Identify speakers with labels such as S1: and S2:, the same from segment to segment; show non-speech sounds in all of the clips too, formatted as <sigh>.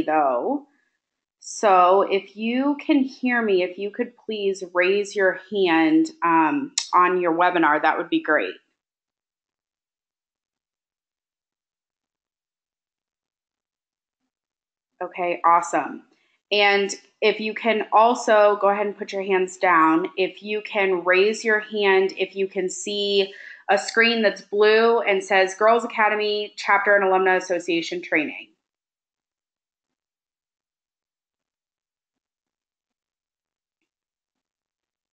S1: though. So if you can hear me, if you could please raise your hand um, on your webinar, that would be great. Okay, awesome. And if you can also go ahead and put your hands down, if you can raise your hand, if you can see a screen that's blue and says Girls Academy Chapter and Alumni Association Training.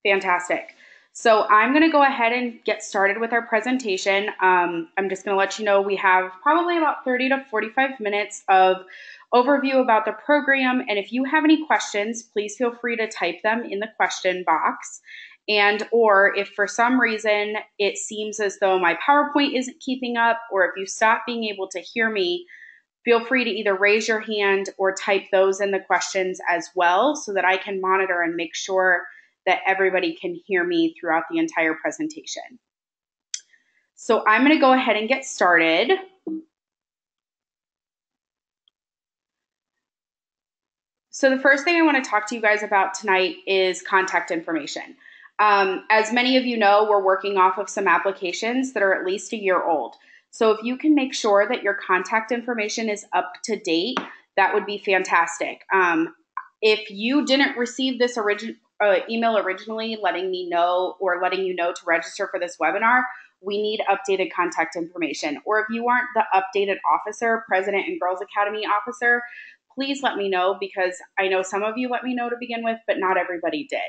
S1: Fantastic. So I'm going to go ahead and get started with our presentation. Um, I'm just going to let you know we have probably about 30 to 45 minutes of overview about the program. And if you have any questions, please feel free to type them in the question box. And or if for some reason it seems as though my PowerPoint isn't keeping up, or if you stop being able to hear me, feel free to either raise your hand or type those in the questions as well so that I can monitor and make sure that everybody can hear me throughout the entire presentation. So I'm going to go ahead and get started. So the first thing I want to talk to you guys about tonight is contact information. Um, as many of you know, we're working off of some applications that are at least a year old. So if you can make sure that your contact information is up to date, that would be fantastic. Um, if you didn't receive this origin uh, email originally letting me know or letting you know to register for this webinar, we need updated contact information. Or if you aren't the updated officer, president and Girls Academy officer, please let me know because I know some of you let me know to begin with, but not everybody did.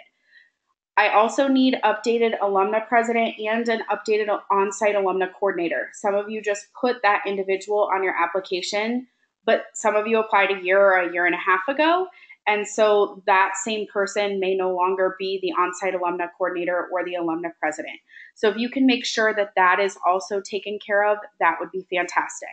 S1: I also need updated alumna president and an updated on-site alumna coordinator. Some of you just put that individual on your application, but some of you applied a year or a year and a half ago and so that same person may no longer be the on site alumna coordinator or the alumna president. So if you can make sure that that is also taken care of, that would be fantastic.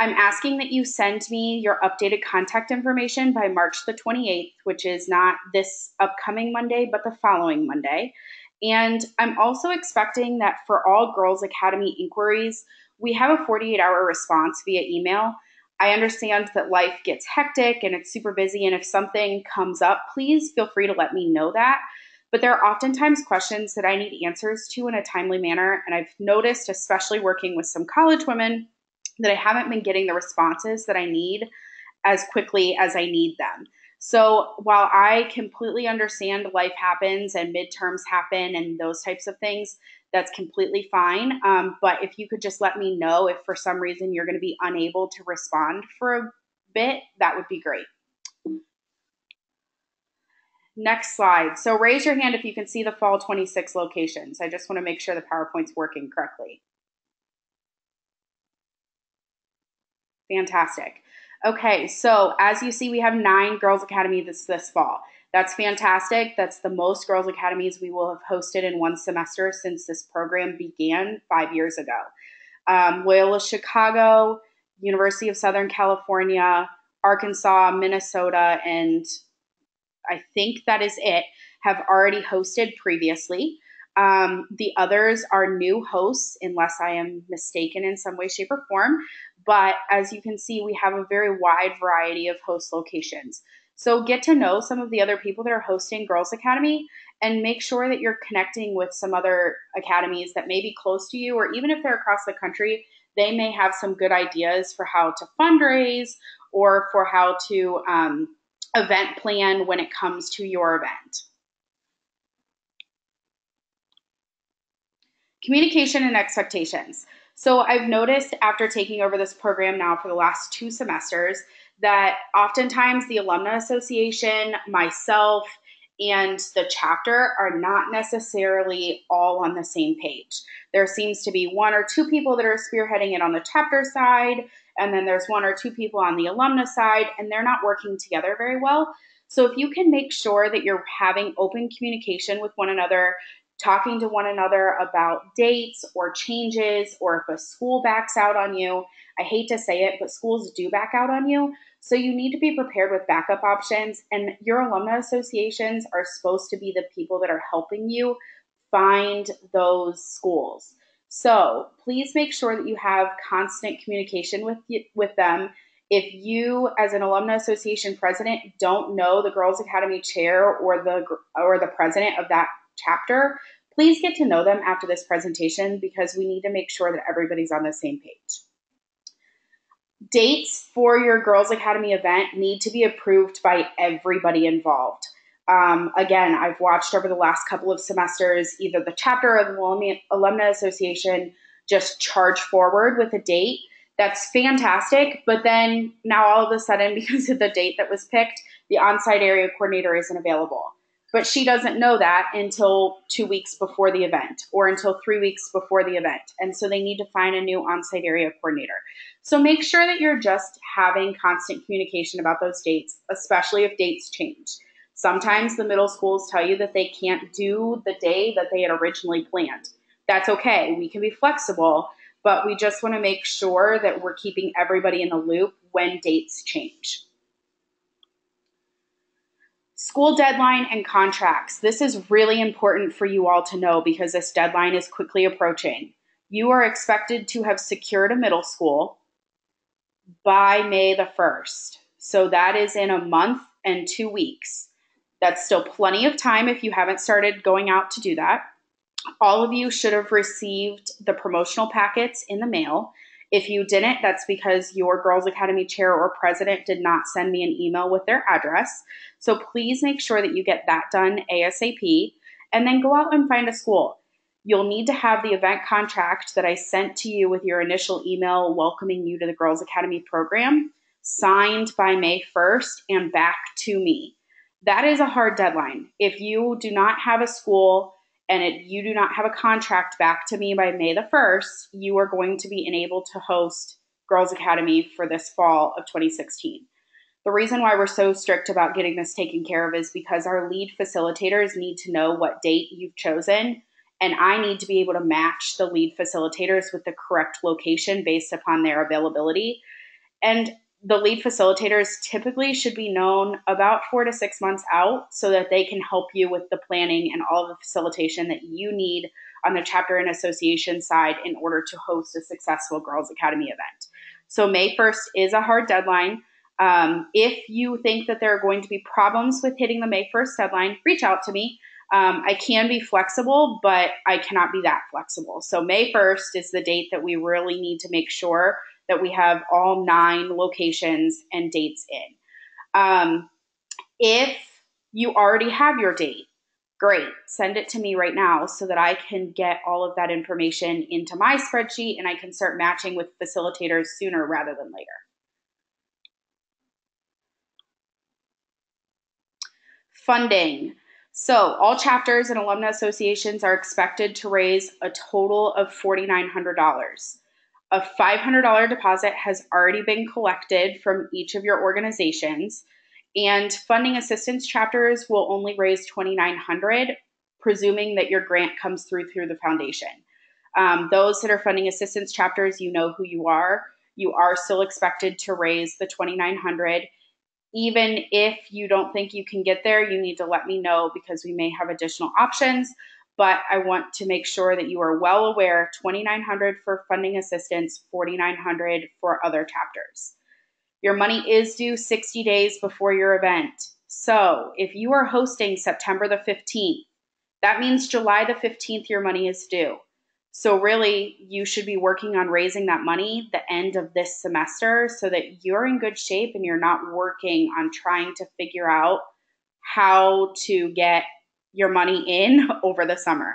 S1: I'm asking that you send me your updated contact information by March the 28th, which is not this upcoming Monday, but the following Monday. And I'm also expecting that for all Girls Academy inquiries, we have a 48 hour response via email. I understand that life gets hectic and it's super busy. And if something comes up, please feel free to let me know that. But there are oftentimes questions that I need answers to in a timely manner. And I've noticed, especially working with some college women, that I haven't been getting the responses that I need as quickly as I need them. So while I completely understand life happens and midterms happen and those types of things, that's completely fine. Um, but if you could just let me know if for some reason you're going to be unable to respond for a bit, that would be great. Next slide. So raise your hand if you can see the fall 26 locations. I just want to make sure the PowerPoint's working correctly. Fantastic. Okay, so as you see, we have nine Girls Academy this, this fall. That's fantastic. That's the most Girls Academies we will have hosted in one semester since this program began five years ago. Um, Loyola Chicago, University of Southern California, Arkansas, Minnesota, and I think that is it, have already hosted previously. Um, the others are new hosts, unless I am mistaken in some way, shape, or form. But as you can see, we have a very wide variety of host locations. So get to know some of the other people that are hosting Girls Academy and make sure that you're connecting with some other academies that may be close to you, or even if they're across the country, they may have some good ideas for how to fundraise or for how to um, event plan when it comes to your event. Communication and expectations. So I've noticed after taking over this program now for the last two semesters that oftentimes the Alumna Association, myself, and the chapter are not necessarily all on the same page. There seems to be one or two people that are spearheading it on the chapter side, and then there's one or two people on the alumna side, and they're not working together very well. So if you can make sure that you're having open communication with one another, talking to one another about dates or changes, or if a school backs out on you, I hate to say it, but schools do back out on you. So you need to be prepared with backup options. And your alumni associations are supposed to be the people that are helping you find those schools. So please make sure that you have constant communication with with them. If you, as an alumni association president, don't know the Girls Academy chair or the or the president of that chapter, please get to know them after this presentation because we need to make sure that everybody's on the same page. Dates for your Girls Academy event need to be approved by everybody involved. Um, again, I've watched over the last couple of semesters either the chapter or the Alumni Association just charge forward with a date. That's fantastic. But then now all of a sudden, <laughs> because of the date that was picked, the on site area coordinator isn't available. But she doesn't know that until two weeks before the event or until three weeks before the event. And so they need to find a new on site area coordinator. So make sure that you're just having constant communication about those dates, especially if dates change. Sometimes the middle schools tell you that they can't do the day that they had originally planned. That's okay. We can be flexible, but we just want to make sure that we're keeping everybody in the loop when dates change. School deadline and contracts. This is really important for you all to know because this deadline is quickly approaching. You are expected to have secured a middle school by May the 1st. So that is in a month and two weeks. That's still plenty of time if you haven't started going out to do that. All of you should have received the promotional packets in the mail. If you didn't, that's because your Girls Academy chair or president did not send me an email with their address. So please make sure that you get that done ASAP and then go out and find a school. You'll need to have the event contract that I sent to you with your initial email welcoming you to the Girls Academy program signed by May 1st and back to me. That is a hard deadline. If you do not have a school and if you do not have a contract back to me by May the 1st, you are going to be enabled to host Girls Academy for this fall of 2016. The reason why we're so strict about getting this taken care of is because our lead facilitators need to know what date you've chosen, and I need to be able to match the lead facilitators with the correct location based upon their availability. And the lead facilitators typically should be known about four to six months out so that they can help you with the planning and all of the facilitation that you need on the chapter and association side in order to host a successful Girls Academy event. So, May 1st is a hard deadline. Um, if you think that there are going to be problems with hitting the May 1st deadline, reach out to me. Um, I can be flexible, but I cannot be that flexible. So, May 1st is the date that we really need to make sure that we have all nine locations and dates in. Um, if you already have your date, great. Send it to me right now so that I can get all of that information into my spreadsheet and I can start matching with facilitators sooner rather than later. Funding. So, all chapters and alumni associations are expected to raise a total of $4,900. A $500 deposit has already been collected from each of your organizations, and funding assistance chapters will only raise 2900 presuming that your grant comes through through the foundation. Um, those that are funding assistance chapters, you know who you are. You are still expected to raise the 2900 even if you don't think you can get there, you need to let me know because we may have additional options but I want to make sure that you are well aware 2900 for funding assistance, 4900 for other chapters. Your money is due 60 days before your event. So, if you are hosting September the 15th, that means July the 15th your money is due. So, really, you should be working on raising that money the end of this semester so that you're in good shape and you're not working on trying to figure out how to get your money in <laughs> over the summer.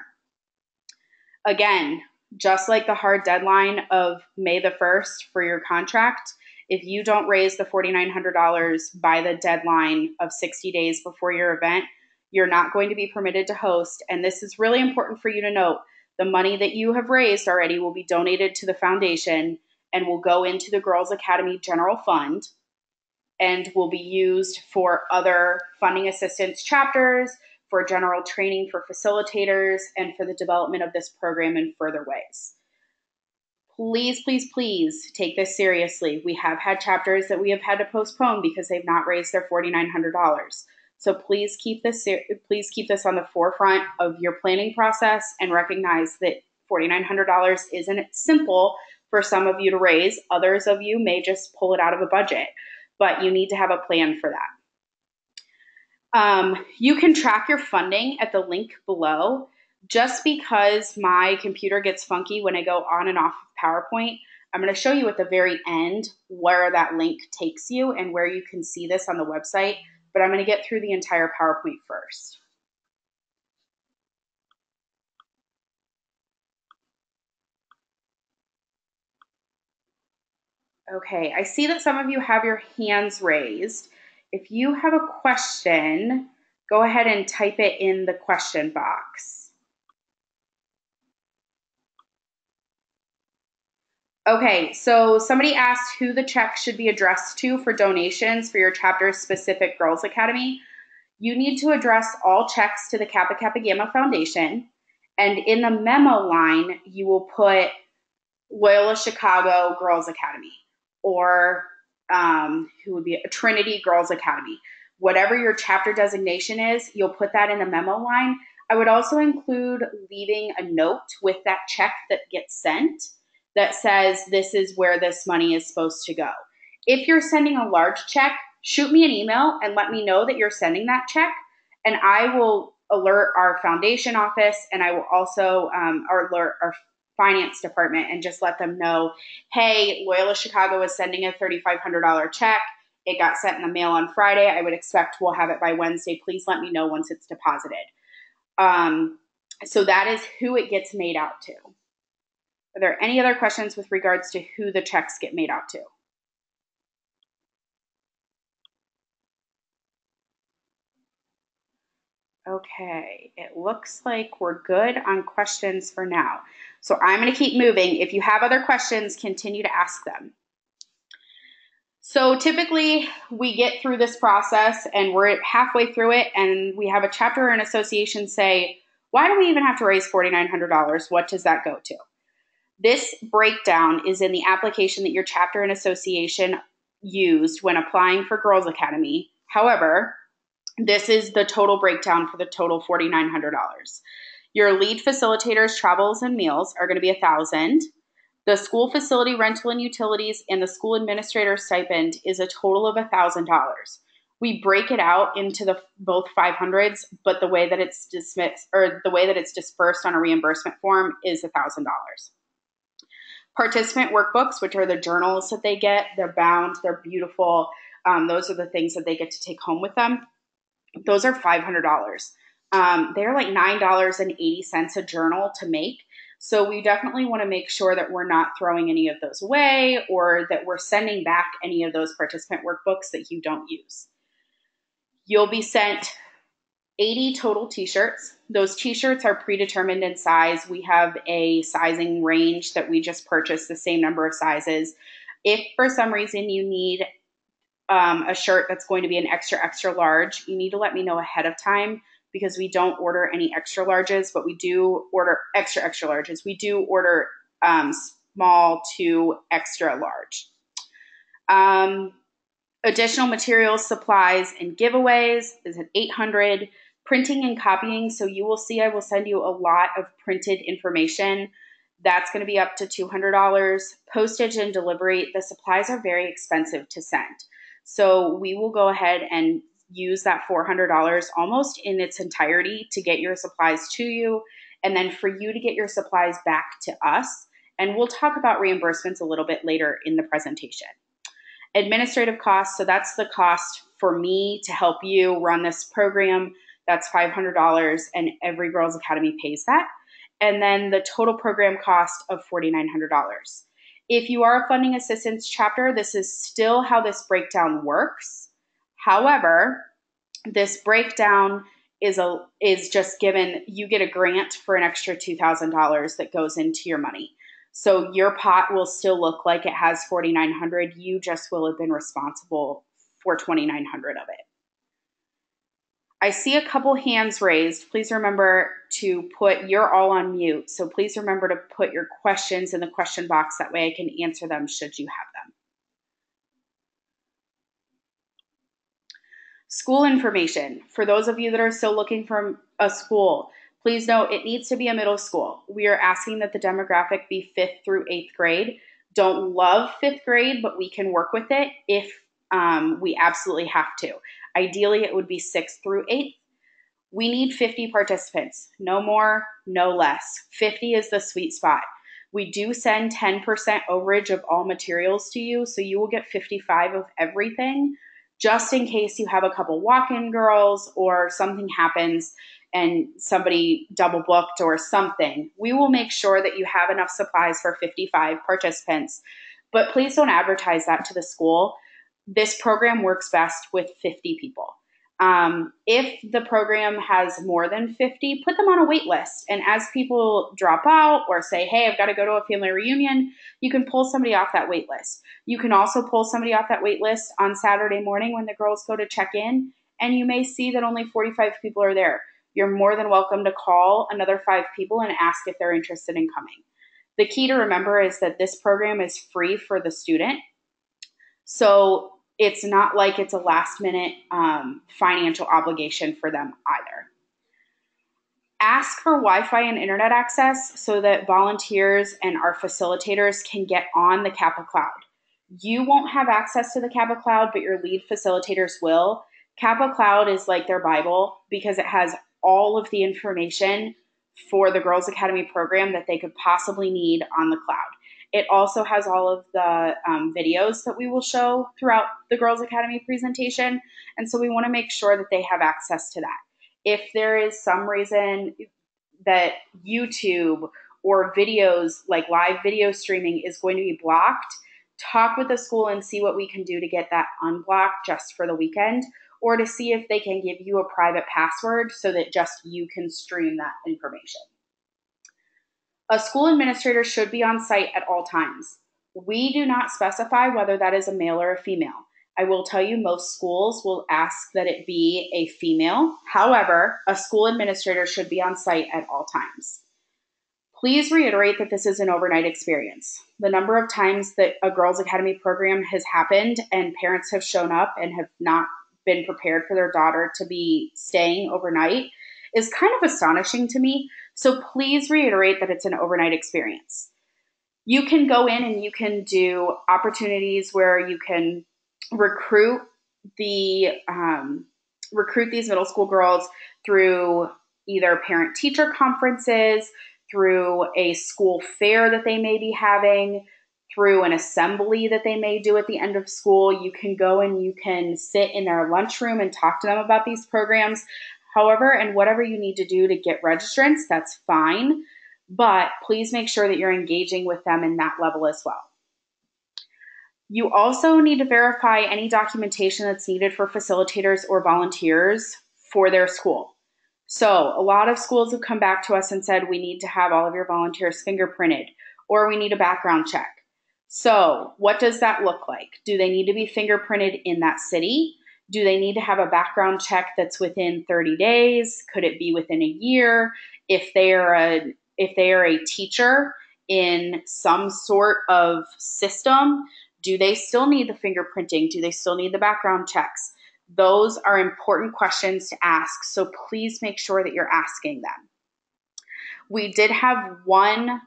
S1: Again, just like the hard deadline of May the 1st for your contract, if you don't raise the $4,900 by the deadline of 60 days before your event, you're not going to be permitted to host. And this is really important for you to note. The money that you have raised already will be donated to the foundation and will go into the Girls Academy General Fund and will be used for other funding assistance chapters, for general training for facilitators, and for the development of this program in further ways. Please, please, please take this seriously. We have had chapters that we have had to postpone because they've not raised their $4,900. So please keep this please keep this on the forefront of your planning process and recognize that $4,900 isn't simple for some of you to raise. Others of you may just pull it out of a budget, but you need to have a plan for that. Um, you can track your funding at the link below. Just because my computer gets funky when I go on and off of PowerPoint, I'm going to show you at the very end where that link takes you and where you can see this on the website, but I'm going to get through the entire PowerPoint first. Okay, I see that some of you have your hands raised. If you have a question, go ahead and type it in the question box. Okay, so somebody asked who the check should be addressed to for donations for your chapter specific Girls Academy. You need to address all checks to the Kappa Kappa Gamma Foundation. And in the memo line, you will put Loyola Chicago Girls Academy or um, who would be a Trinity Girls Academy. Whatever your chapter designation is, you'll put that in the memo line. I would also include leaving a note with that check that gets sent that says this is where this money is supposed to go. If you're sending a large check, shoot me an email and let me know that you're sending that check, and I will alert our foundation office and I will also um, alert our finance department and just let them know, hey, Loyola Chicago is sending a $3,500 check. It got sent in the mail on Friday. I would expect we'll have it by Wednesday. Please let me know once it's deposited. Um, so that is who it gets made out to. Are there any other questions with regards to who the checks get made out to? Okay, it looks like we're good on questions for now. So I'm going to keep moving. If you have other questions, continue to ask them. So typically we get through this process and we're halfway through it and we have a chapter or an association say, why do we even have to raise $4,900? What does that go to? This breakdown is in the application that your chapter and association used when applying for Girls Academy. However, this is the total breakdown for the total $4,900. Your lead facilitators, travels and meals are going to be a thousand. The school facility rental and utilities and the school administrator stipend is a total of a thousand dollars. We break it out into the both 500s, but the way that it's dismissed or the way that it's dispersed on a reimbursement form is a thousand dollars. Participant workbooks, which are the journals that they get, they're bound, they're beautiful. Um, those are the things that they get to take home with them. Those are $500. Um, they're like $9.80 a journal to make. So we definitely want to make sure that we're not throwing any of those away or that we're sending back any of those participant workbooks that you don't use. You'll be sent 80 total t shirts. Those t shirts are predetermined in size. We have a sizing range that we just purchased the same number of sizes. If for some reason you need um, a shirt that's going to be an extra, extra large, you need to let me know ahead of time because we don't order any extra larges, but we do order extra, extra larges. We do order um, small to extra large. Um, additional materials, supplies, and giveaways is at 800. Printing and copying. So you will see I will send you a lot of printed information. That's going to be up to $200. Postage and delivery, the supplies are very expensive to send. So we will go ahead and use that $400 almost in its entirety to get your supplies to you and then for you to get your supplies back to us. And we'll talk about reimbursements a little bit later in the presentation. Administrative costs, so that's the cost for me to help you run this program. That's $500 and every Girls Academy pays that. And then the total program cost of $4,900. If you are a funding assistance chapter, this is still how this breakdown works. However, this breakdown is a is just given you get a grant for an extra $2000 that goes into your money. So your pot will still look like it has 4900, you just will have been responsible for 2900 of it. I see a couple hands raised. Please remember to put you're all on mute. So please remember to put your questions in the question box. That way I can answer them should you have them. School information. For those of you that are still looking for a school, please note it needs to be a middle school. We are asking that the demographic be fifth through eighth grade. don't love fifth grade, but we can work with it if um, we absolutely have to. Ideally, it would be sixth through eighth. We need 50 participants, no more, no less. 50 is the sweet spot. We do send 10% overage of all materials to you, so you will get 55 of everything just in case you have a couple walk-in girls or something happens and somebody double booked or something. We will make sure that you have enough supplies for 55 participants. But please don't advertise that to the school. This program works best with 50 people. Um, if the program has more than 50, put them on a wait list. And as people drop out or say, hey, I've got to go to a family reunion, you can pull somebody off that wait list. You can also pull somebody off that wait list on Saturday morning when the girls go to check in, and you may see that only 45 people are there. You're more than welcome to call another five people and ask if they're interested in coming. The key to remember is that this program is free for the student. So it's not like it's a last minute um, financial obligation for them either. Ask for Wi Fi and internet access so that volunteers and our facilitators can get on the Kappa Cloud. You won't have access to the Kappa Cloud, but your lead facilitators will. Kappa Cloud is like their Bible because it has all of the information for the Girls Academy program that they could possibly need on the cloud. It also has all of the um, videos that we will show throughout the Girls Academy presentation. And so we want to make sure that they have access to that. If there is some reason that YouTube or videos like live video streaming is going to be blocked, talk with the school and see what we can do to get that unblocked just for the weekend or to see if they can give you a private password so that just you can stream that information. A school administrator should be on site at all times. We do not specify whether that is a male or a female. I will tell you, most schools will ask that it be a female. However, a school administrator should be on site at all times. Please reiterate that this is an overnight experience. The number of times that a Girls Academy program has happened and parents have shown up and have not been prepared for their daughter to be staying overnight is kind of astonishing to me. So please reiterate that it's an overnight experience. You can go in and you can do opportunities where you can recruit the um, recruit these middle school girls through either parent teacher conferences, through a school fair that they may be having, through an assembly that they may do at the end of school. You can go and you can sit in their lunchroom and talk to them about these programs. However, and whatever you need to do to get registrants, that's fine. But please make sure that you're engaging with them in that level as well. You also need to verify any documentation that's needed for facilitators or volunteers for their school. So, a lot of schools have come back to us and said, we need to have all of your volunteers fingerprinted or we need a background check. So, what does that look like? Do they need to be fingerprinted in that city? Do they need to have a background check that's within 30 days? Could it be within a year? If they are a if they are a teacher in some sort of system, do they still need the fingerprinting? Do they still need the background checks? Those are important questions to ask. So please make sure that you're asking them. We did have one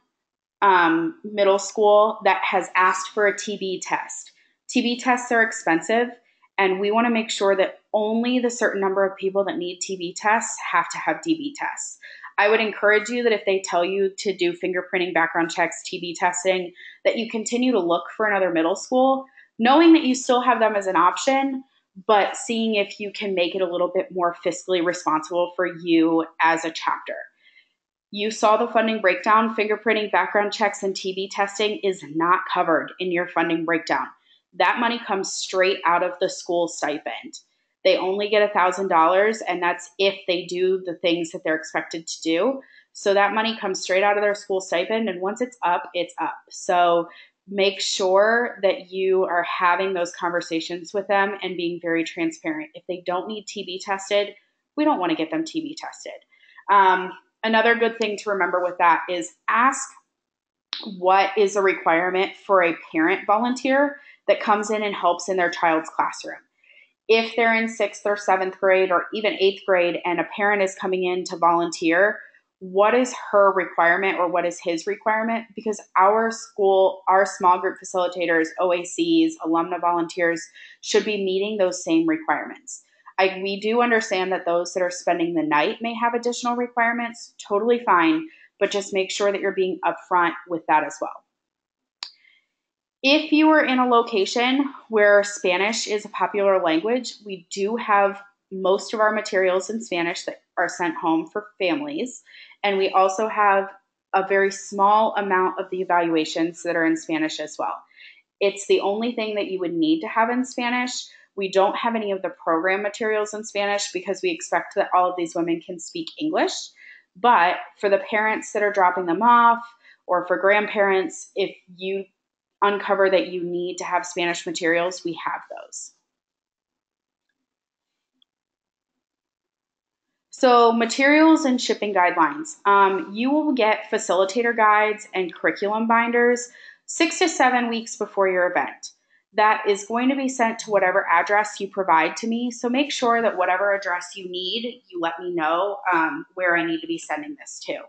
S1: um, middle school that has asked for a TB test. TB tests are expensive. And we want to make sure that only the certain number of people that need TB tests have to have TB tests. I would encourage you that if they tell you to do fingerprinting, background checks, TB testing, that you continue to look for another middle school, knowing that you still have them as an option, but seeing if you can make it a little bit more fiscally responsible for you as a chapter. You saw the funding breakdown. Fingerprinting, background checks, and TB testing is not covered in your funding breakdown that money comes straight out of the school stipend. They only get $1,000, and that's if they do the things that they're expected to do. So that money comes straight out of their school stipend, and once it's up, it's up. So make sure that you are having those conversations with them and being very transparent. If they don't need TB tested, we don't want to get them TB tested. Um, another good thing to remember with that is ask what is a requirement for a parent volunteer that comes in and helps in their child's classroom. If they're in sixth or seventh grade or even eighth grade and a parent is coming in to volunteer, what is her requirement or what is his requirement? Because our school our small group facilitators oacs alumna volunteers should be meeting those same requirements. I, we do understand that those that are spending the night may have additional requirements totally fine but just make sure that you're being upfront with that as well if you are in a location where spanish is a popular language we do have most of our materials in spanish that are sent home for families and we also have a very small amount of the evaluations that are in Spanish as well. It's the only thing that you would need to have in Spanish. We don't have any of the program materials in Spanish because we expect that all of these women can speak English. But for the parents that are dropping them off, or for grandparents, if you uncover that you need to have Spanish materials, we have those. So, materials and shipping guidelines. Um, you will get facilitator guides and curriculum binders six to seven weeks before your event. That is going to be sent to whatever address you provide to me. So, make sure that whatever address you need, you let me know um, where I need to be sending this to.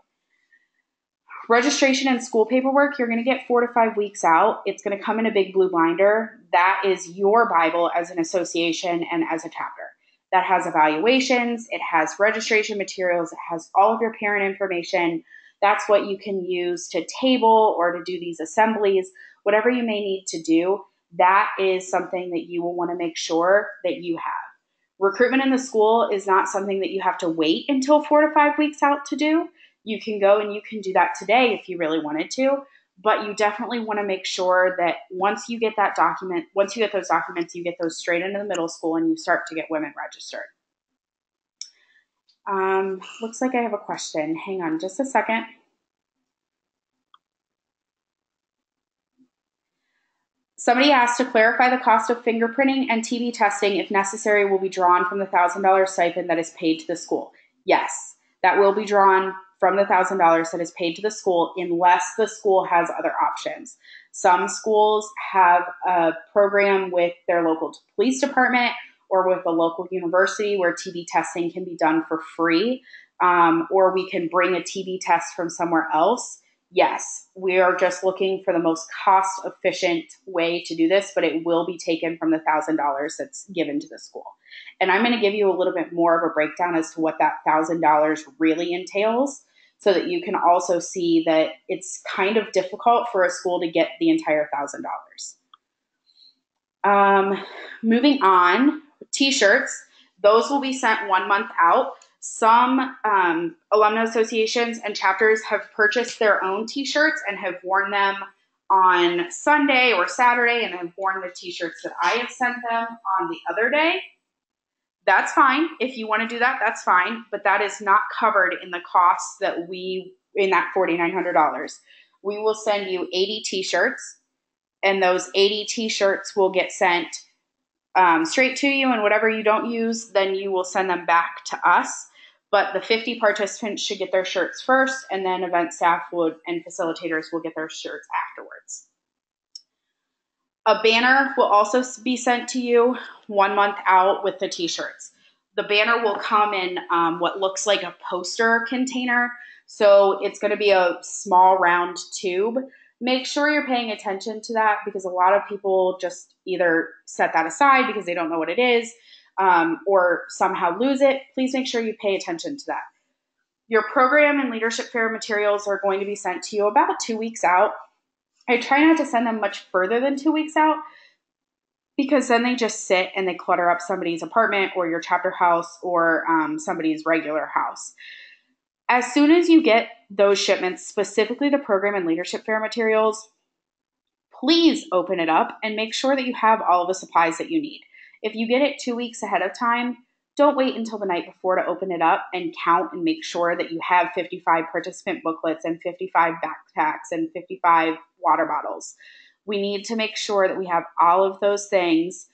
S1: Registration and school paperwork, you're going to get four to five weeks out. It's going to come in a big blue binder. That is your Bible as an association and as a chapter that has evaluations, it has registration materials, it has all of your parent information. That's what you can use to table or to do these assemblies, whatever you may need to do. That is something that you will want to make sure that you have. Recruitment in the school is not something that you have to wait until four to five weeks out to do. You can go and you can do that today if you really wanted to but you definitely want to make sure that once you get that document, once you get those documents, you get those straight into the middle school and you start to get women registered. Um, looks like I have a question. Hang on just a second. Somebody asked to clarify the cost of fingerprinting and TB testing, if necessary, will be drawn from the $1,000 stipend that is paid to the school. Yes, that will be drawn from the $1,000 that is paid to the school unless the school has other options. Some schools have a program with their local police department or with a local university where TB testing can be done for free, um, or we can bring a TB test from somewhere else. Yes, we are just looking for the most cost efficient way to do this, but it will be taken from the $1,000 that's given to the school. And I'm going to give you a little bit more of a breakdown as to what that $1,000 really entails so that you can also see that it's kind of difficult for a school to get the entire $1,000. Um, moving on, t shirts, those will be sent one month out. Some um, alumni associations and chapters have purchased their own t shirts and have worn them on Sunday or Saturday and have worn the t shirts that I have sent them on the other day that's fine. If you want to do that, that's fine. But that is not covered in the costs that we, in that $4,900. We will send you 80 t shirts, and those 80 t shirts will get sent um, straight to you. And whatever you don't use, then you will send them back to us. But the 50 participants should get their shirts first, and then event staff would and facilitators will get their shirts afterwards. A banner will also be sent to you one month out with the t shirts. The banner will come in um, what looks like a poster container. So it's going to be a small round tube. Make sure you're paying attention to that because a lot of people just either set that aside because they don't know what it is um, or somehow lose it. Please make sure you pay attention to that. Your program and leadership fair materials are going to be sent to you about two weeks out. I try not to send them much further than two weeks out because then they just sit and they clutter up somebody's apartment or your chapter house or um, somebody's regular house. As soon as you get those shipments, specifically the program and leadership fair materials, please open it up and make sure that you have all of the supplies that you need. If you get it two weeks ahead of time, don't wait until the night before to open it up and count and make sure that you have 55 participant booklets and 55 backpacks and 55 water bottles. We need to make sure that we have all of those things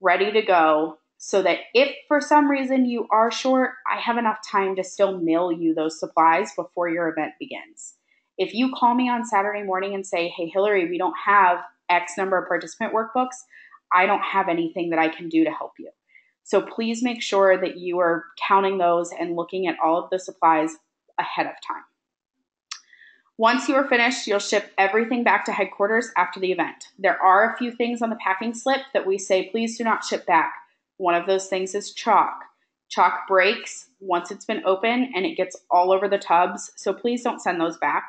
S1: ready to go so that if for some reason you are short, I have enough time to still mail you those supplies before your event begins. If you call me on Saturday morning and say, hey, Hillary, we don't have X number of participant workbooks, I don't have anything that I can do to help you. So please make sure that you are counting those and looking at all of the supplies ahead of time. Once you are finished, you'll ship everything back to headquarters after the event. There are a few things on the packing slip that we say please do not ship back. One of those things is chalk. Chalk breaks once it's been open and it gets all over the tubs, so please don't send those back.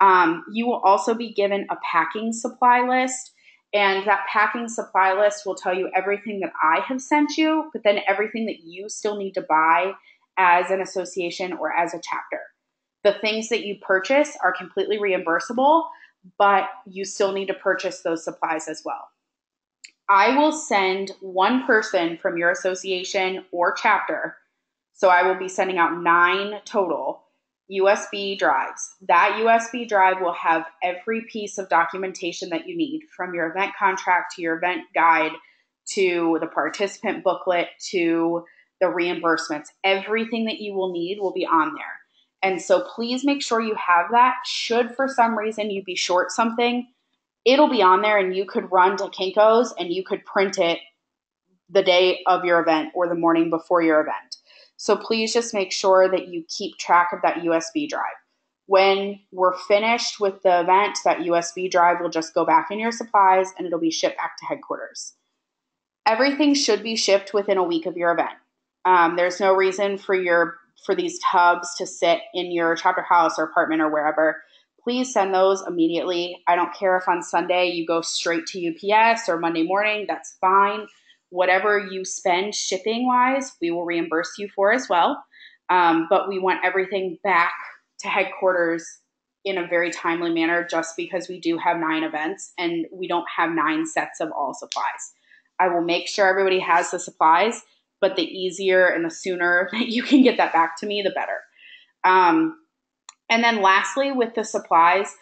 S1: Um, you will also be given a packing supply list, and that packing supply list will tell you everything that I have sent you, but then everything that you still need to buy as an association or as a chapter. The things that you purchase are completely reimbursable, but you still need to purchase those supplies as well. I will send one person from your association or chapter. So I will be sending out nine total USB drives. That USB drive will have every piece of documentation that you need from your event contract to your event guide to the participant booklet to the reimbursements. Everything that you will need will be on there. And so please make sure you have that. Should for some reason you be short something, it'll be on there and you could run to Kinko's and you could print it the day of your event or the morning before your event. So please just make sure that you keep track of that USB drive. When we're finished with the event, that USB drive will just go back in your supplies and it'll be shipped back to headquarters. Everything should be shipped within a week of your event. Um, there's no reason for your for these tubs to sit in your chapter house or apartment or wherever, please send those immediately. I don't care if on Sunday you go straight to UPS or Monday morning, that's fine. Whatever you spend shipping wise, we will reimburse you for as well. Um, but we want everything back to headquarters in a very timely manner just because we do have nine events and we don't have nine sets of all supplies. I will make sure everybody has the supplies but the easier and the sooner <laughs> that you can get that back to me, the better. Um, and then lastly, with the supplies,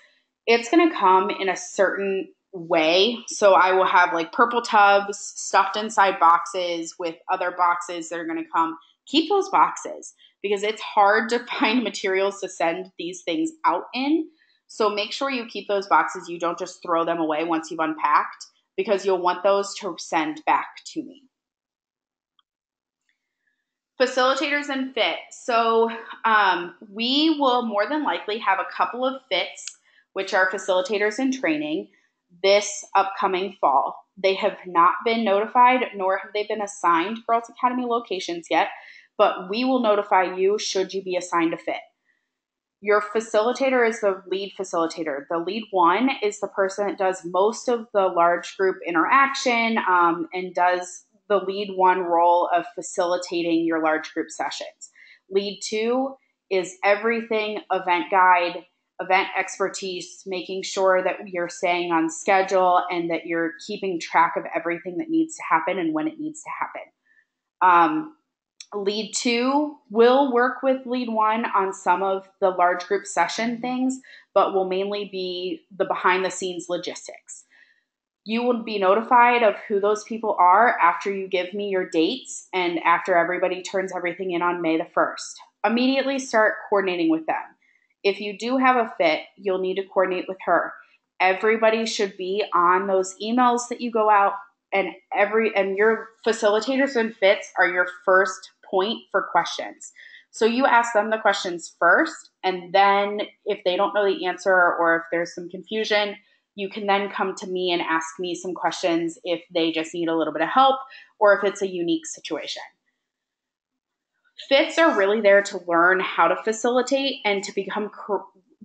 S1: it's going to come in a certain way. So I will have like purple tubs stuffed inside boxes with other boxes that are going to come. Keep those boxes because it's hard to <laughs> find materials to send these things out in. So make sure you keep those boxes. You don't just throw them away once you've unpacked because you'll want those to send back to me facilitators and fit. So um, we will more than likely have a couple of fits, which are facilitators in training, this upcoming fall. They have not been notified, nor have they been assigned Girls Academy locations yet, but we will notify you should you be assigned a fit. Your facilitator is the lead facilitator. The lead one is the person that does most of the large group interaction um, and does the lead one role of facilitating your large group sessions. Lead two is everything event guide, event expertise, making sure that you're staying on schedule and that you're keeping track of everything that needs to happen and when it needs to happen. Um, lead two will work with lead one on some of the large group session things, but will mainly be the behind the scenes logistics. You will be notified of who those people are after you give me your dates and after everybody turns everything in on May the 1st. Immediately start coordinating with them. If you do have a fit, you'll need to coordinate with her. Everybody should be on those emails that you go out and every and your facilitators and fits are your first point for questions. So you ask them the questions first and then if they don't know the answer or if there's some confusion, you can then come to me and ask me some questions if they just need a little bit of help or if it's a unique situation. Fits are really there to learn how to facilitate and to become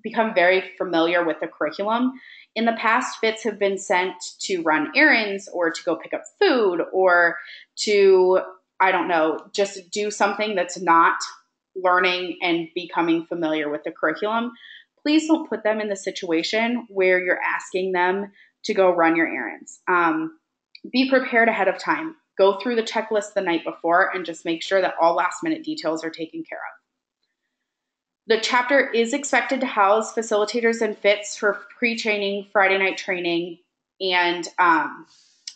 S1: become very familiar with the curriculum. In the past, fits have been sent to run errands or to go pick up food or to I don't know, just do something that's not learning and becoming familiar with the curriculum please don't put them in the situation where you're asking them to go run your errands. Um, be prepared ahead of time. Go through the checklist the night before and just make sure that all last minute details are taken care of. The chapter is expected to house facilitators and fits for pre training, Friday night training, and um,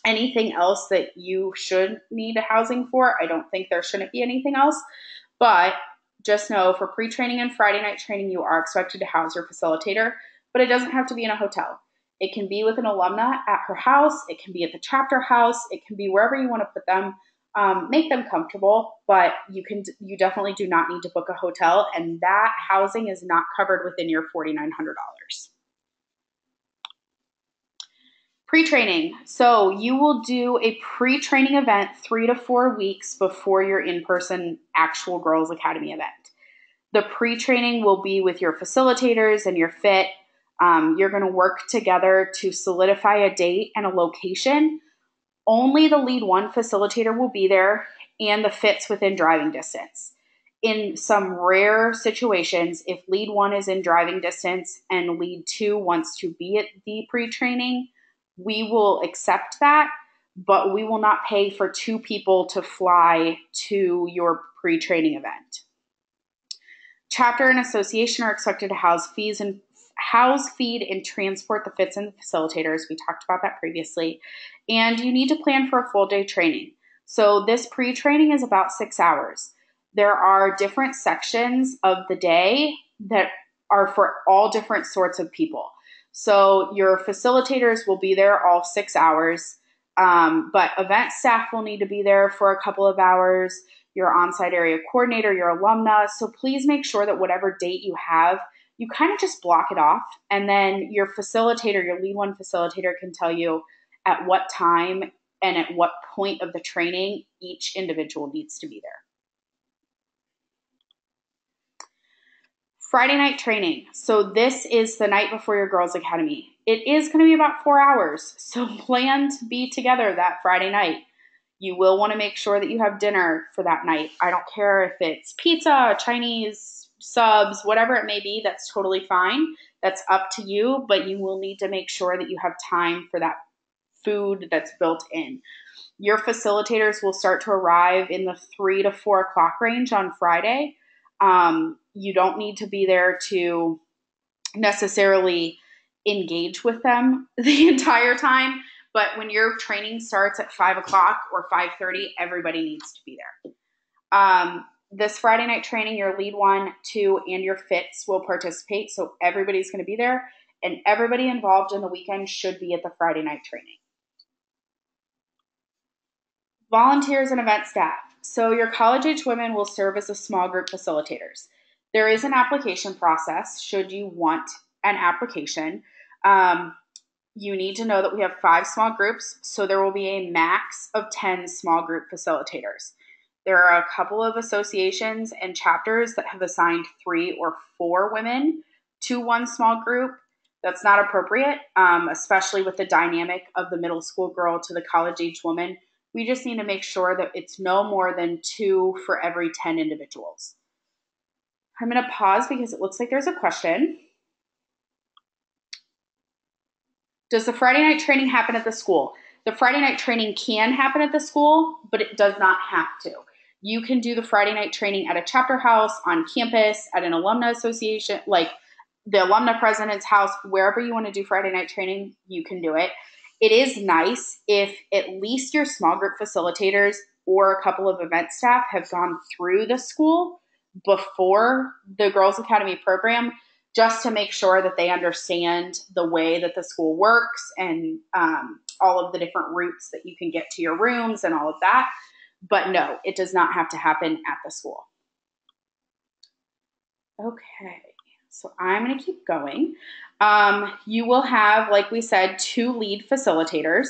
S1: anything else that you should need a housing for. I don't think there shouldn't be anything else, but just know for pre training and Friday night training, you are expected to house your facilitator, but it doesn't have to be in a hotel. It can be with an alumna at her house, it can be at the chapter house, it can be wherever you want to put them. Um, make them comfortable, but you can you definitely do not need to book a hotel, and that housing is not covered within your forty nine hundred dollars. Pre training. So you will do a pre training event three to four weeks before your in person actual Girls Academy event. The pre training will be with your facilitators and your fit. Um, you're going to work together to solidify a date and a location. Only the lead one facilitator will be there and the fits within driving distance. In some rare situations, if lead one is in driving distance and lead two wants to be at the pre training, we will accept that, but we will not pay for two people to fly to your pre training event. Chapter and association are expected to house fees and house, feed, and transport the fits and the facilitators. We talked about that previously. And you need to plan for a full day training. So this pre training is about six hours. There are different sections of the day that are for all different sorts of people. So your facilitators will be there all six hours, um, but event staff will need to be there for a couple of hours. Your on-site area coordinator, your alumna. So please make sure that whatever date you have, you kind of just block it off, and then your facilitator, your lead one facilitator, can tell you at what time and at what point of the training each individual needs to be there. Friday night training. So, this is the night before your Girls Academy. It is going to be about four hours. So, <laughs> plan to be together that Friday night. You will want to make sure that you have dinner for that night. I don't care if it's pizza, Chinese, subs, whatever it may be, that's totally fine. That's up to you, but you will need to make sure that you have time for that food that's built in. Your facilitators will start to arrive in the three to four o'clock range on Friday. Um, you don't need to be there to necessarily engage with them <laughs> the entire time. But when your training starts at five o'clock or five thirty, everybody needs to be there. Um, this Friday night training, your lead one, two, and your fits will participate. So everybody's going to be there, and everybody involved in the weekend should be at the Friday night training. Volunteers and event staff. So your college age women will serve as a small group facilitators. There is an application process should you want an application. Um, you need to know that we have five small groups, so there will be a max of 10 small group facilitators. There are a couple of associations and chapters that have assigned three or four women to one small group. That's not appropriate, um, especially with the dynamic of the middle school girl to the college age woman. We just need to make sure that it's no more than two for every 10 individuals. I'm going to pause because it looks like there's a question. Does the Friday night training happen at the school? The Friday night training can happen at the school, but it does not have to. You can do the Friday night training at a chapter house, on campus, at an alumni association, like the alumni president's house, wherever you want to do Friday night training, you can do it. It is nice if at least your small group facilitators or a couple of event staff have gone through the school before the Girls Academy program just to make sure that they understand the way that the school works and um, all of the different routes that you can get to your rooms and all of that. But no, it does not have to happen at the school. Okay, so I'm going to keep going. Um, you will have, like we said, two lead facilitators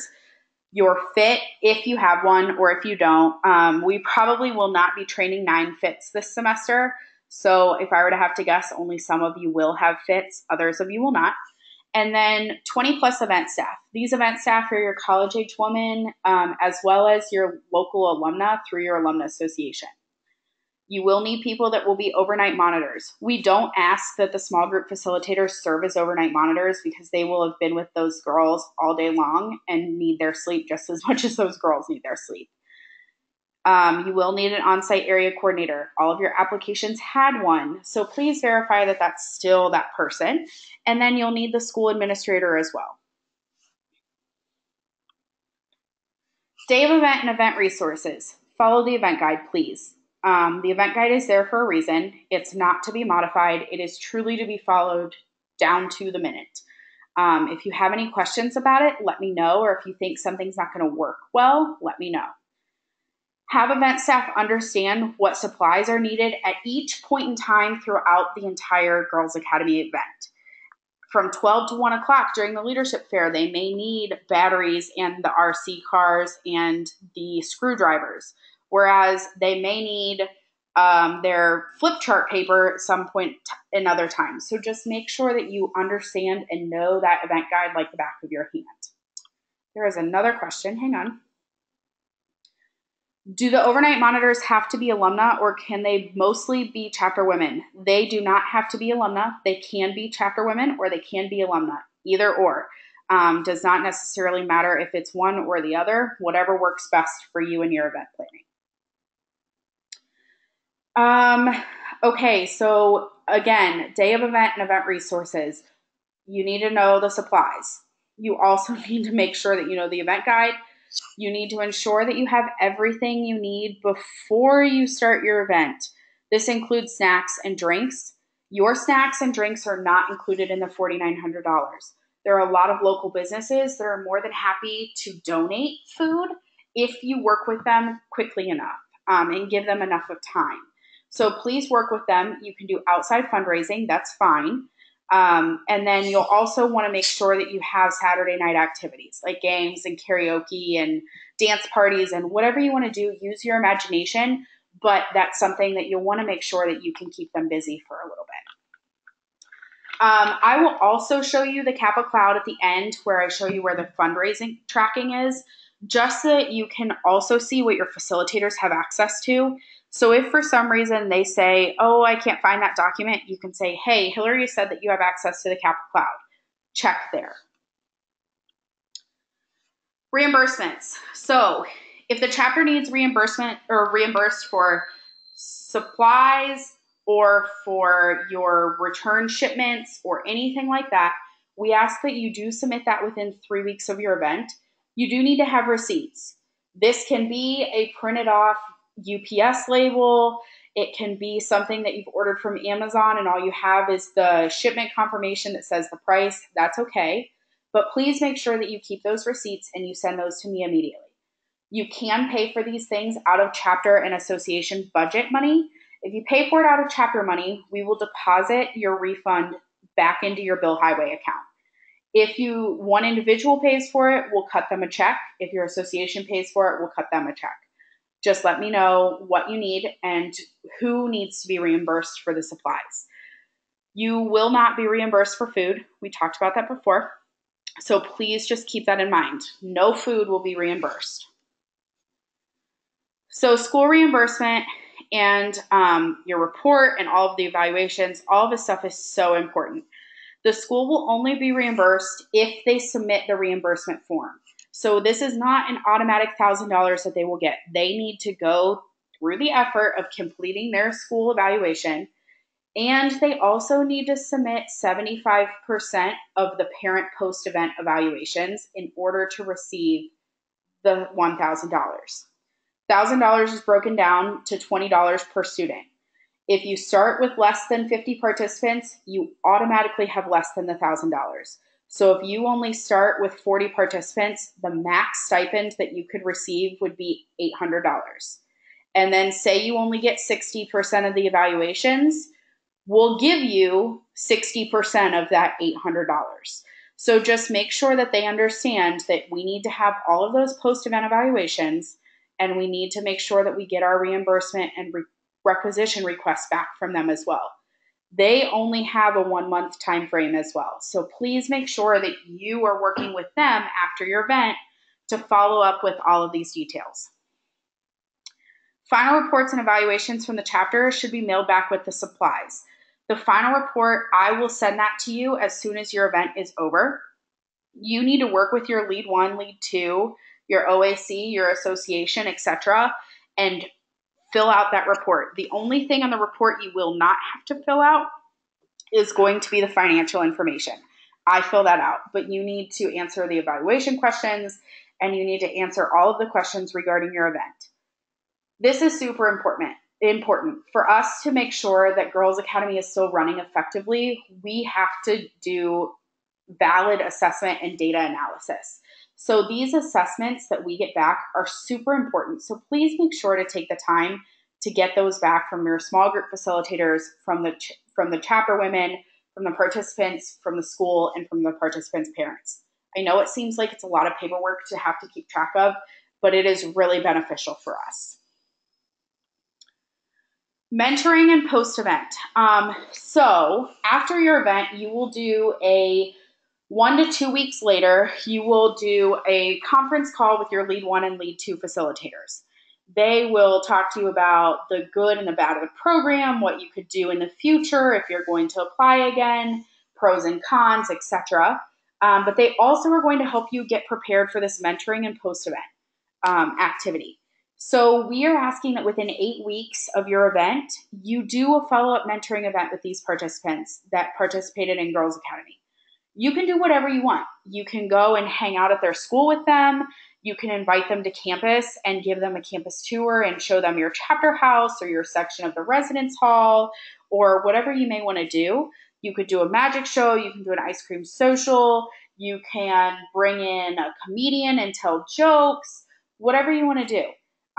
S1: your fit if you have one or if you don't. Um, we probably will not be training nine fits this semester. So if I were to have to guess, only some of you will have fits, others of you will not. And then 20 plus event staff. These event staff are your college age women um, as well as your local alumna through your alumna association. You will need people that will be overnight monitors. We don't ask that the small group facilitators serve as overnight monitors because they will have been with those girls all day long and need their sleep just as <laughs> much as those girls need their sleep. Um, you will need an on site area coordinator. All of your applications had one, so please verify that that's still that person. And then you'll need the school administrator as well. Day of event and event resources. Follow the event guide, please. Um, the event guide is there for a reason. It's not to be modified, it is truly to be followed down to the minute. Um, if you have any questions about it, let me know, or if you think something's not going to work well, let me know. Have event staff understand what supplies are needed at each point in time throughout the entire Girls Academy event. From 12 to 1 o'clock during the leadership fair, they may need batteries and the RC cars and the screwdrivers, whereas they may need um, their flip chart paper at some point t- another time. So just make sure that you understand and know that event guide like the back of your hand. There is another question. Hang on. Do the overnight monitors have to be alumna or can they mostly be chapter women? They do not have to be alumna. They can be chapter women or they can be alumna, either or. Um, does not necessarily matter if it's one or the other, whatever works best for you and your event planning. Um, okay, so again, day of event and event resources. You need to know the supplies. You also <laughs> need to make sure that you know the event guide you need to ensure that you have everything you need before you start your event. This includes snacks and drinks. Your snacks and drinks are not included in the $4,900. There are a lot of local businesses that are more than happy to donate food if you work with them quickly enough um, and give them enough of time. So please work with them. You can do outside fundraising, that's fine. Um, and then you'll also want to make sure that you have Saturday night activities like games and karaoke and dance parties and whatever you want to do, use your imagination. But that's something that you'll want to make sure that you can keep them busy for a little bit. Um, I will also show you the Kappa Cloud at the end where I show you where the fundraising tracking is, just so that you can also see what your facilitators have access to so if for some reason they say, oh, I can't find that document, you can say, hey, Hillary said that you have access to the Kappa Cloud. Check there. Reimbursements. So if the chapter needs reimbursement or reimbursed for supplies or for your return shipments or anything like that, we ask that you do submit that within three weeks of your event. You do need to have receipts. This can be a printed off UPS label. It can be something that you've ordered from Amazon and all you have is the shipment confirmation that says the price. That's okay. But please make sure that you keep those receipts and you send those to me immediately. You can pay for these things out of chapter and association budget money. If you pay for it out of chapter money, we will deposit your refund back into your Billhighway account. If you one individual pays for it, we'll cut them a check. If your association pays for it, we'll cut them a check. Just let me know what you need and who needs to be reimbursed for the supplies. You will not be reimbursed for food. We talked about that before. So please just keep that in mind. No food will be reimbursed. So, school reimbursement and um, your report and all of the evaluations, all of this stuff is so important. The school will only be reimbursed if they submit the reimbursement form. So this is not an automatic $1,000 that they will get. They need to go through the effort of completing their school evaluation. And they also need to submit 75% of the parent post event evaluations in order to receive the $1,000. $1,000 is broken down to $20 per student. If you start with less than 50 participants, you automatically have less than the $1,000. So if you only start with 40 participants, the max stipend that you could receive would be $800. And then say you only get 60% of the evaluations, we'll give you 60% of that $800. So just make sure that they understand that we need to have all of those post event evaluations and we need to make sure that we get our reimbursement and re- requisition requests back from them as well they only have a one month time frame as well. So please make sure that you are working with them after your event to follow up with all of these details. Final reports and evaluations from the chapter should be mailed back with the supplies. The final report, I will send that to you as soon as your event is over. You need to work with your lead one, lead two, your OAC, your association, etc., and fill out that report. The only thing on the report you will not have to fill out is going to be the financial information. I fill that out, but you need to answer the evaluation questions and you need to answer all of the questions regarding your event. This is super important. Important for us to make sure that Girls Academy is still running effectively. We have to do valid assessment and data analysis. So these assessments that we get back are super important. So please make sure to take the time to get those back from your small group facilitators, from the ch- from the chapter women, from the participants, from the school, and from the participants' parents. I know it seems like it's a lot of paperwork to have to keep track of, but it is really beneficial for us. Mentoring and post event. Um, so, after your event, you will do a one to two weeks later, you will do a conference call with your lead one and lead two facilitators. They will talk to you about the good and the bad of the program, what you could do in the future if you're going to apply again, pros and cons, etc. Um, but they also are going to help you get prepared for this mentoring and post event um, activity. So we are asking that within eight weeks of your event, you do a follow up mentoring event with these participants that participated in Girls Academy. You can do whatever you want. You can go and hang out at their school with them. You can invite them to campus and give them a campus tour and show them your chapter house or your section of the residence hall or whatever you may want to do. You could do a magic show, you can do an ice cream social, you can bring in a comedian and tell jokes, whatever you want to do.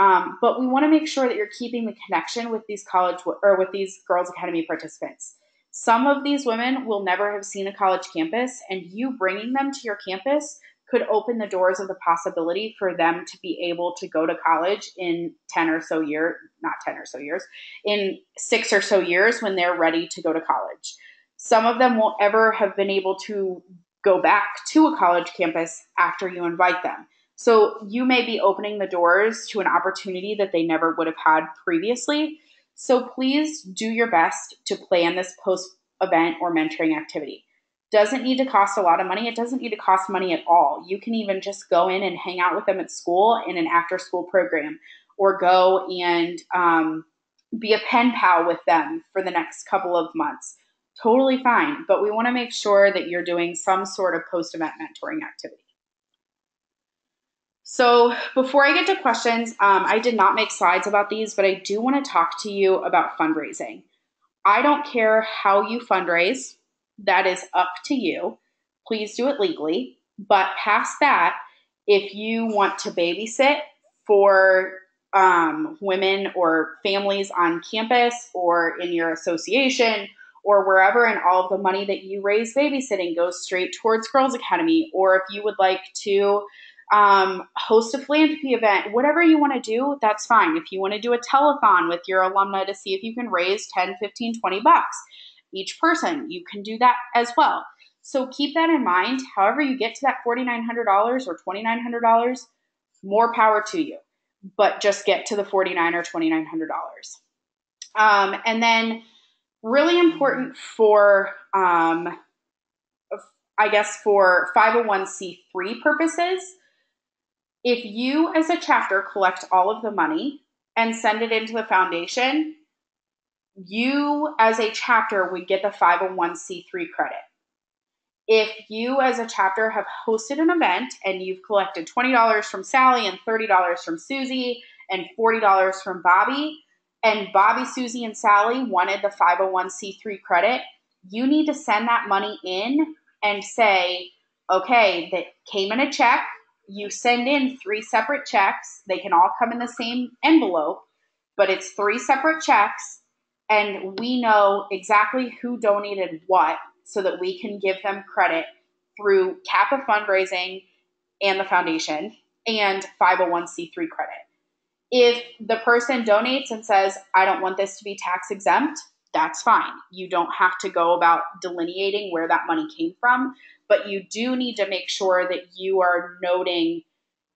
S1: Um, but we want to make sure that you're keeping the connection with these college or with these Girls Academy participants. Some of these women will never have seen a college campus, and you bringing them to your campus could open the doors of the possibility for them to be able to go to college in 10 or so years, not 10 or so years, in six or so years when they're ready to go to college. Some of them won't ever have been able to go back to a college campus after you invite them. So you may be opening the doors to an opportunity that they never would have had previously. So please do your best to plan this post event or mentoring activity. Doesn't need to cost a lot of money. It doesn't need to cost money at all. You can even just go in and hang out with them at school in an after school program or go and um, be a pen pal with them for the next couple of months totally fine. But we want to make sure that you're doing some sort of post event mentoring activity. So, before I get to questions, um, I did not make slides about these, but I do want to talk to you about fundraising. I don't care how you fundraise, that is up to you. Please do it legally. But past that, if you want to babysit for um, women or families on campus or in your association or wherever, and all of the money that you raise babysitting goes straight towards Girls Academy. Or if you would like to um, host a philanthropy event, whatever you want to do, that's fine. If you want to do a telethon with your alumni to see if you can raise 10, 15, 20 bucks each person, you can do that as well. So keep that in mind. However, you get to that $4,900 or $2,900, more power to you. But just get to the $4,900 or $2,900. Um, and then really important for, um, I guess, for 501c3 purposes. If you, as a chapter, collect all of the money and send it into the foundation, you, as a chapter, would get the 501c3 credit. If you, as a chapter, have hosted an event and you've collected $20 from Sally and $30 from Susie and $40 from Bobby, and Bobby, Susie, and Sally wanted the 501c3 credit, you need to send that money in and say, okay, that came in a check. You send in three separate checks. They can all come in the same envelope, but it's three separate checks. And we know exactly who donated what so that we can give them credit through Kappa fundraising and the foundation and 501c3 credit. If the person donates and says, I don't want this to be tax exempt, that's fine. You don't have to go about delineating where that money came from, but you do need to make sure that you are noting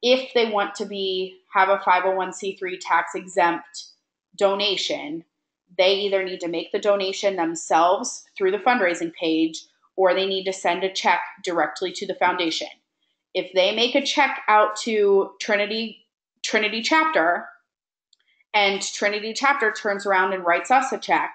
S1: if they want to be have a 501c3 tax exempt donation, they either need to make the donation themselves through the fundraising page or they need to send a check directly to the foundation. If they make a check out to Trinity Trinity chapter and Trinity chapter turns around and writes us a check,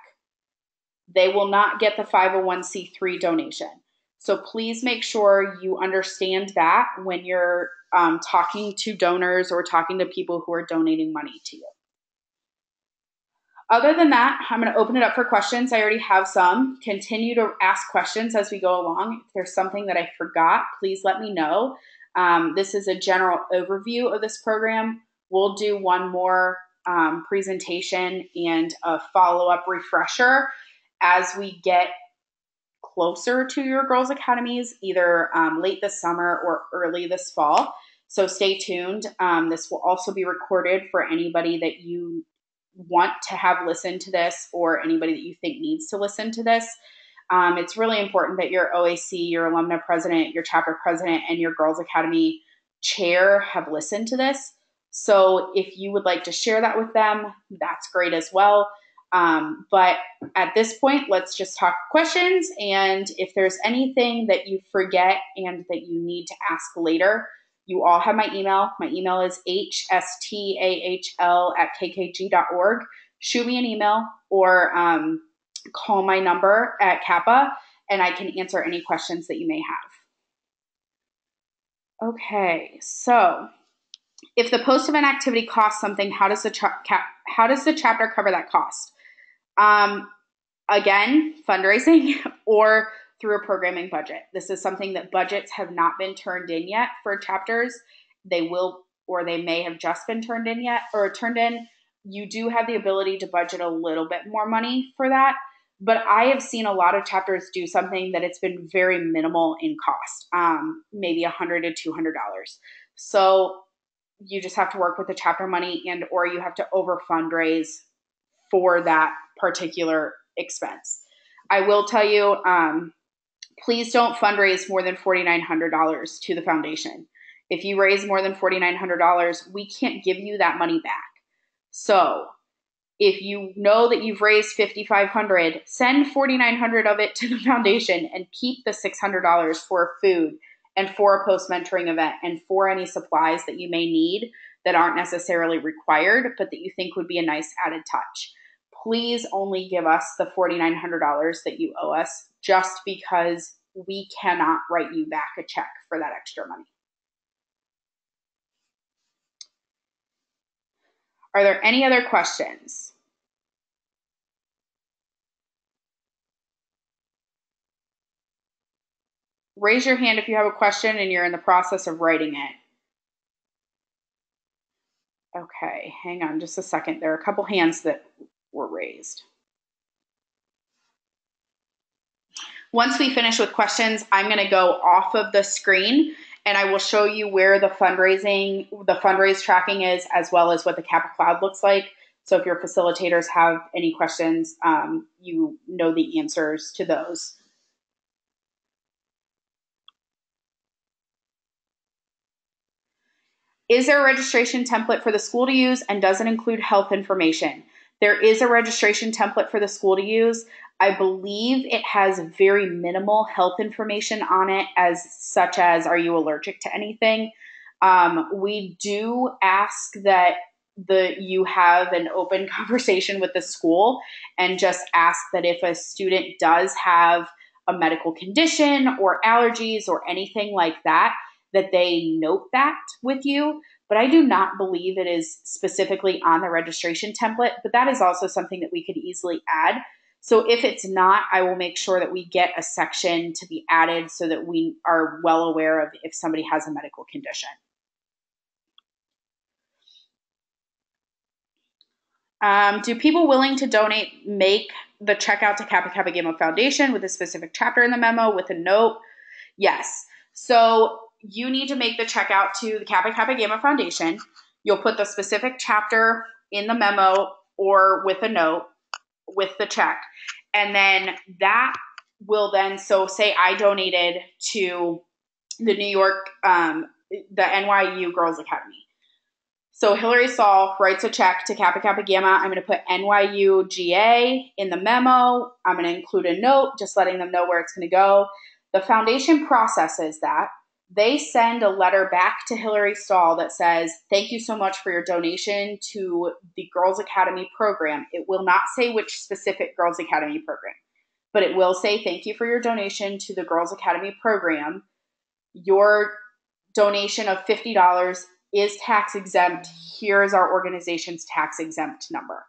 S1: they will not get the 501c3 donation. So please make sure you understand that when you're um, talking to donors or talking to people who are donating money to you. Other than that, I'm going to open it up for questions. I already have some. Continue to ask questions as we go along. If there's something that I forgot, please let me know. Um, this is a general overview of this program. We'll do one more um, presentation and a follow up refresher as we get closer to your Girls Academies, either um, late this summer or early this fall. So stay tuned. Um, this will also be recorded for anybody that you want to have listen to this or anybody that you think needs to listen to this. Um, it's really important that your OAC, your alumna president, your chapter president, and your Girls Academy chair have listened to this. So if you would like to share that with them, that's great as well. Um, but at this point, let's just talk questions. And if there's anything that you forget and that you need to ask later, you all have my email. My email is hstahl at kkg.org. Shoot me an email or um, call my number at Kappa and I can answer any questions that you may have. Okay, so if the post event activity costs something, how does the cha- how does the chapter cover that cost? Um, again, fundraising <laughs> or through a programming budget. This is something that budgets have not been turned in yet for chapters. They will, or they may have just been turned in yet, or turned in. You do have the ability to budget a little bit more money for that. But I have seen a lot of chapters do something that it's been very minimal in cost, um, maybe a hundred to two hundred dollars. So you just have to work with the chapter money, and or you have to over fundraise for that particular expense. I will tell you, um, please don't fundraise more than $4,900 to the foundation. If you raise more than $4,900, we can't give you that money back. So if you know that you've raised 5500 send 4900 of it to the foundation and keep the $600 for food and for a post mentoring event and for any supplies that you may need that aren't necessarily required but that you think would be a nice added touch please only give us the $4,900 that you owe us just because we cannot write you back a check for that extra money. Are there any other questions? Raise your hand if you have a question and you're in the process of writing it. Okay, hang on just a second. There are a couple hands that were raised. Once we finish with questions, I'm going to go off of the screen and I will show you where the fundraising, the fundraise tracking is, as well as what the Kappa Cloud looks like. So if your facilitators have any questions, um, you know the answers to those. Is there a registration template for the school to use and does it include health information? There is a registration template for the school to use. I believe it has very minimal health information on it, as such as are you allergic to anything? Um, we do ask that the you have an open <laughs> conversation with the school and just ask that if a student does have a medical condition or allergies or anything like that, that they note that with you but I do not believe it is specifically on the registration template, but that is also something that we could easily add. So if it's not, I will make sure that we get a section to be added so that we are well aware of if somebody has a medical condition. Um, do people willing to donate make the checkout to Kappa Kappa Gamma Foundation with a specific chapter in the memo with a note? Yes. So you need to make the checkout to the Kappa Kappa Gamma Foundation. You'll put the specific chapter in the memo or with a note with the check. And then that will then, so say I donated to the New York, um, the NYU Girls Academy. So Hillary Stahl writes a check to Kappa Kappa Gamma. I'm going to put NYU GA in the memo. I'm going to include a note just letting them know where it's going to go. The foundation processes that they send a letter back to Hillary Stahl that says, Thank you so much for your donation to the Girls Academy program. It will not say which specific Girls Academy program, but it will say, Thank you for your donation to the Girls Academy program. Your donation of $50 is tax exempt. Here is our organization's tax exempt number.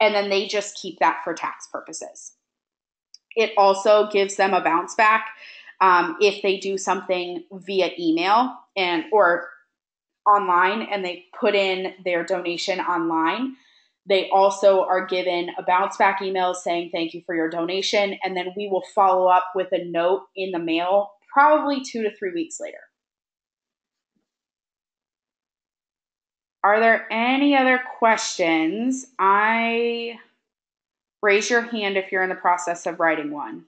S1: And then they just keep that for tax purposes. It also gives them a bounce back um, if they do something via email and or online and they put in their donation online, they also are given a bounce back email saying thank you for your donation. And then we will follow up with a note in the mail probably two to three weeks later. Are there any other questions? I raise your hand if you're in the process of writing one.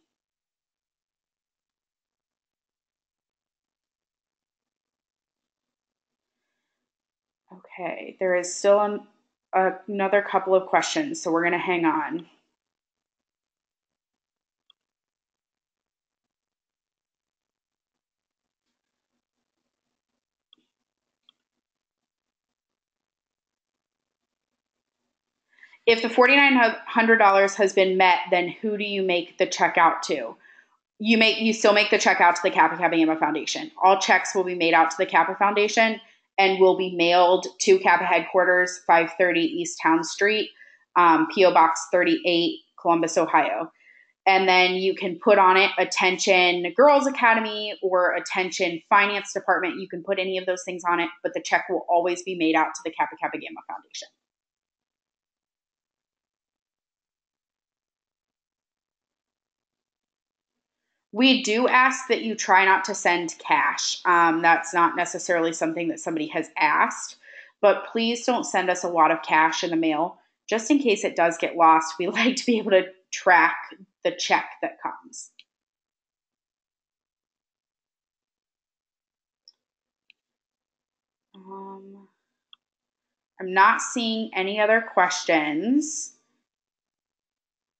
S1: Okay, there is still an, another couple of questions, so we're going to hang on. If the $4,900 has been met, then who do you make the check out to? You make you still make the check out to the Kappa Kappa Gamma Foundation. All checks will be made out to the Kappa Foundation and will be mailed to Kappa headquarters, 530 East Town Street, um, PO Box 38, Columbus, Ohio. And then you can put on it attention Girls Academy or attention Finance Department. You can put any of those things on it, but the check will always be made out to the Kappa Kappa Gamma Foundation. We do ask that you try not to send cash. Um, that's not necessarily something that somebody has asked, but please don't send us a lot of cash in the mail. Just in case it does get lost, we <laughs> like to be able to track the check that comes. Um, I'm not seeing any other questions.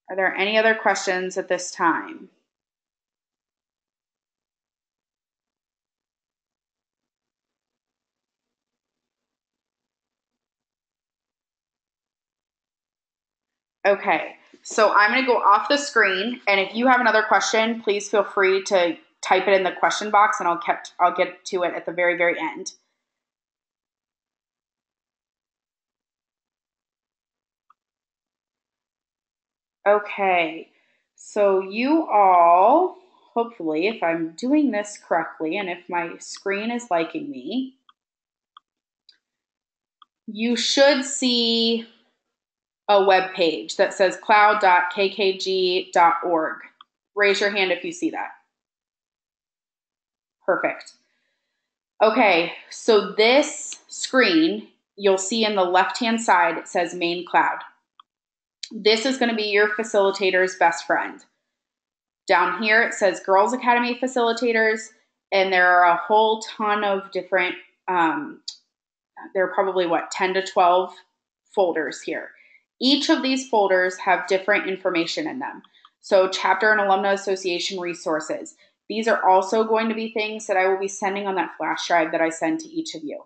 S1: Are there any other questions at this time? Okay, so I'm going to go off the screen, and if you have another question, please feel free to type it in the question box, and I'll kept I'll get to it at the very very end. Okay, so you all, hopefully, if I'm doing this correctly, and if my screen is liking me, you should see a web page that says cloud.kkg.org. Raise your hand if you see that. Perfect. Okay, so this screen, you'll see in the left hand side, it says main cloud. This is going to be your facilitator's best friend. Down here, it says Girls Academy facilitators, and there are a whole ton of different, um, there are probably what, 10 to 12 folders here. Each of these folders have different information in them. So, chapter and alumni association resources. These are also going to be things that I will be sending on that flash drive that I send to each of you.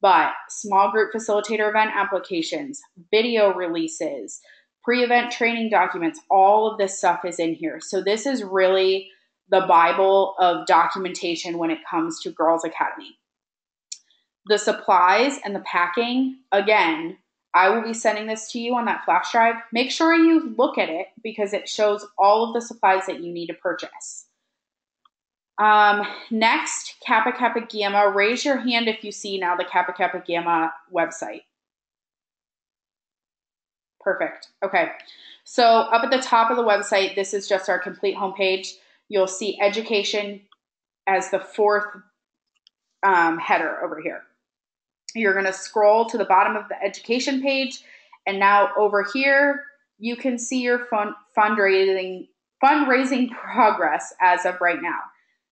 S1: But small group facilitator event applications, video releases, pre event training documents, all of this stuff is in here. So, this is really the Bible of documentation when it comes to Girls Academy. The supplies and the packing, again, I will be sending this to you on that flash drive. Make sure you look at it because it shows all of the supplies that you need to purchase. Um, next, Kappa Kappa Gamma. Raise your hand if you see now the Kappa Kappa Gamma website. Perfect. Okay. So up at the top of the website, this is just our complete homepage. You'll see education as the fourth um, header over here. You're going to scroll to the bottom of the education page. And now over here, you can see your fund, fundraising fundraising <laughs> progress as of right now.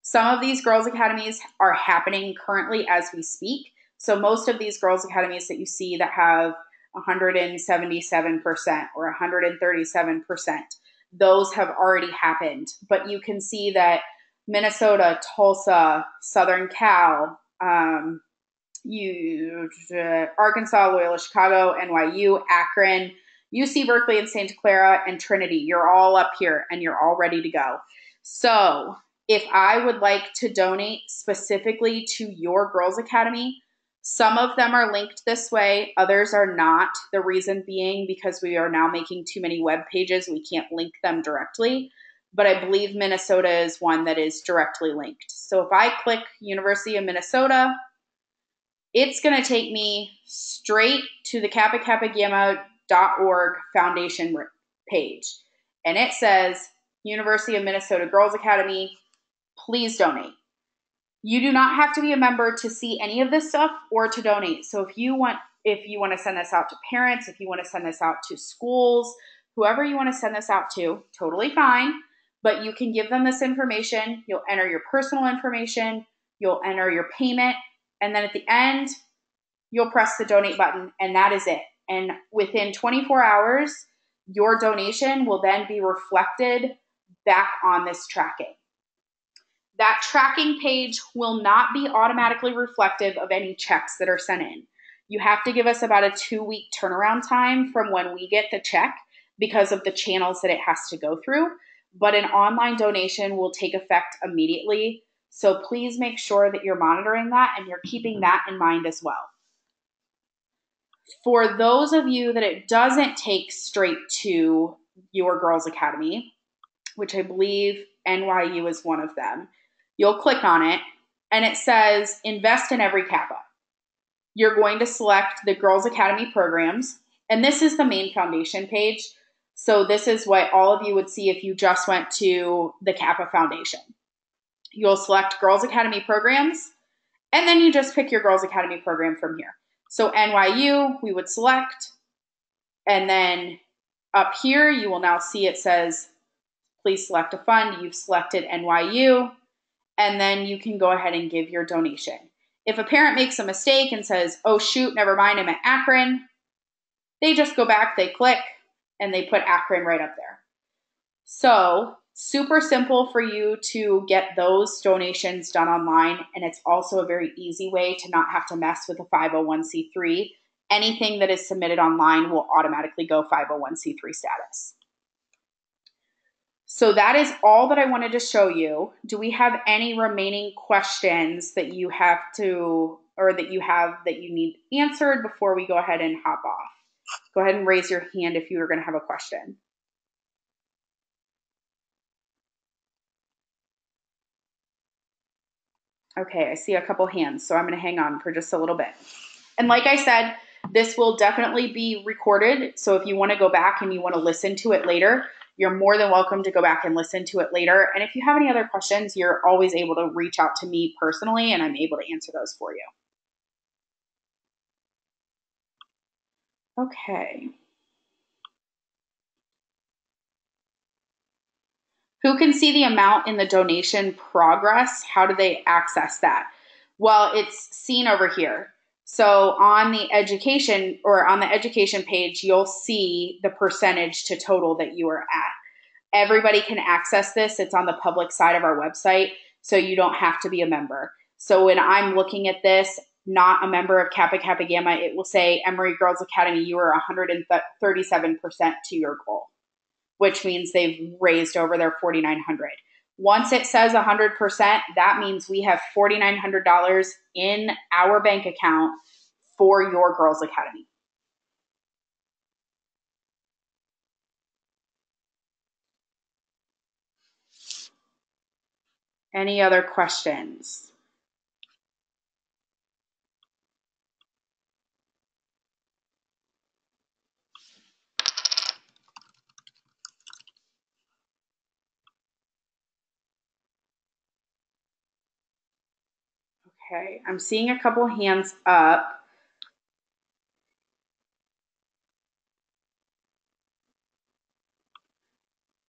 S1: Some of these girls academies are happening currently as we speak. So most of these girls academies that you see that have 177% or 137%, those have already happened. But you can see that Minnesota, Tulsa, Southern Cal, um, you, uh, Arkansas, Loyola Chicago, NYU, Akron, UC Berkeley, and Santa Clara, and Trinity. You're all up here and you're all ready to go. So, if I would like to donate specifically to your Girls Academy, some of them are linked this way, others are not. The reason being because we are now making too many web pages, we can't link them directly. But I believe Minnesota is one that is directly linked. So if I click University of Minnesota, it's going to take me straight to the Kappa Kappa Gamma.org foundation page. And it says University of Minnesota Girls Academy, please donate. You do not have to be a member to see any of this stuff or to donate. So if you want if you want to send this out to parents, if you want to send this out to schools, whoever you want to send this out to, totally fine. But you can give them this information. You'll enter your personal information, you'll enter your payment, and then at the end, you'll press the donate button, and that is it. And within 24 hours, your donation will then be reflected back on this tracking. That tracking page will not be automatically reflective of any checks that are sent in. You have to give us about a two week turnaround time from when we get the check because of the channels that it has to go through. But an online donation will take effect immediately. So please make sure that you're monitoring that and you're keeping that in mind as well. For those of you that it doesn't take straight to your Girls Academy, which I believe NYU is one of them, you'll click on it and it says invest in every Kappa. You're going to select the Girls Academy programs, and this is the main foundation page. So, this is what all of you would see if you just went to the Kappa Foundation. You'll select Girls Academy programs, and then you just pick your Girls Academy program from here. So, NYU, we would select, and then up here, you will now see it says, please select a fund. You've selected NYU, and then you can go ahead and give your donation. If a parent makes a mistake and says, oh, shoot, never mind, I'm at Akron, they just go back, they click, and they put Akron right up there. So, super simple for you to get those donations done online. And it's also a very easy way to not have to mess with a 501c3. Anything that is submitted online will automatically go 501c3 status. So that is all that I wanted to show you. Do we have any remaining questions that you have to, or that you have that you need answered before we go ahead and hop off? Go ahead and raise your hand if you are going to have a question. Okay, I see a couple hands, so I'm going to hang on for just a little bit. And like I said, this will definitely be recorded. So if you want to go back and you want to listen to it later, you're more than welcome to go back and listen to it later. And if you have any other questions, you're always able to reach out to me personally, and I'm able to answer those for you. Okay. Who can see the amount in the donation progress? How do they access that? Well, it's seen over here. So on the education or on the education page, you'll see the percentage to total that you are at. Everybody can access this. It's on the public side of our website, so you don't have to be a member. So when I'm looking at this, not a member of Kappa Kappa Gamma, it will say Emory Girls Academy, you are 137% to your goal, which means they've raised over their 4,900. Once it says 100%, that means we have $4,900 in our bank account for your Girls Academy. Any other questions? Okay, I'm seeing a couple hands up.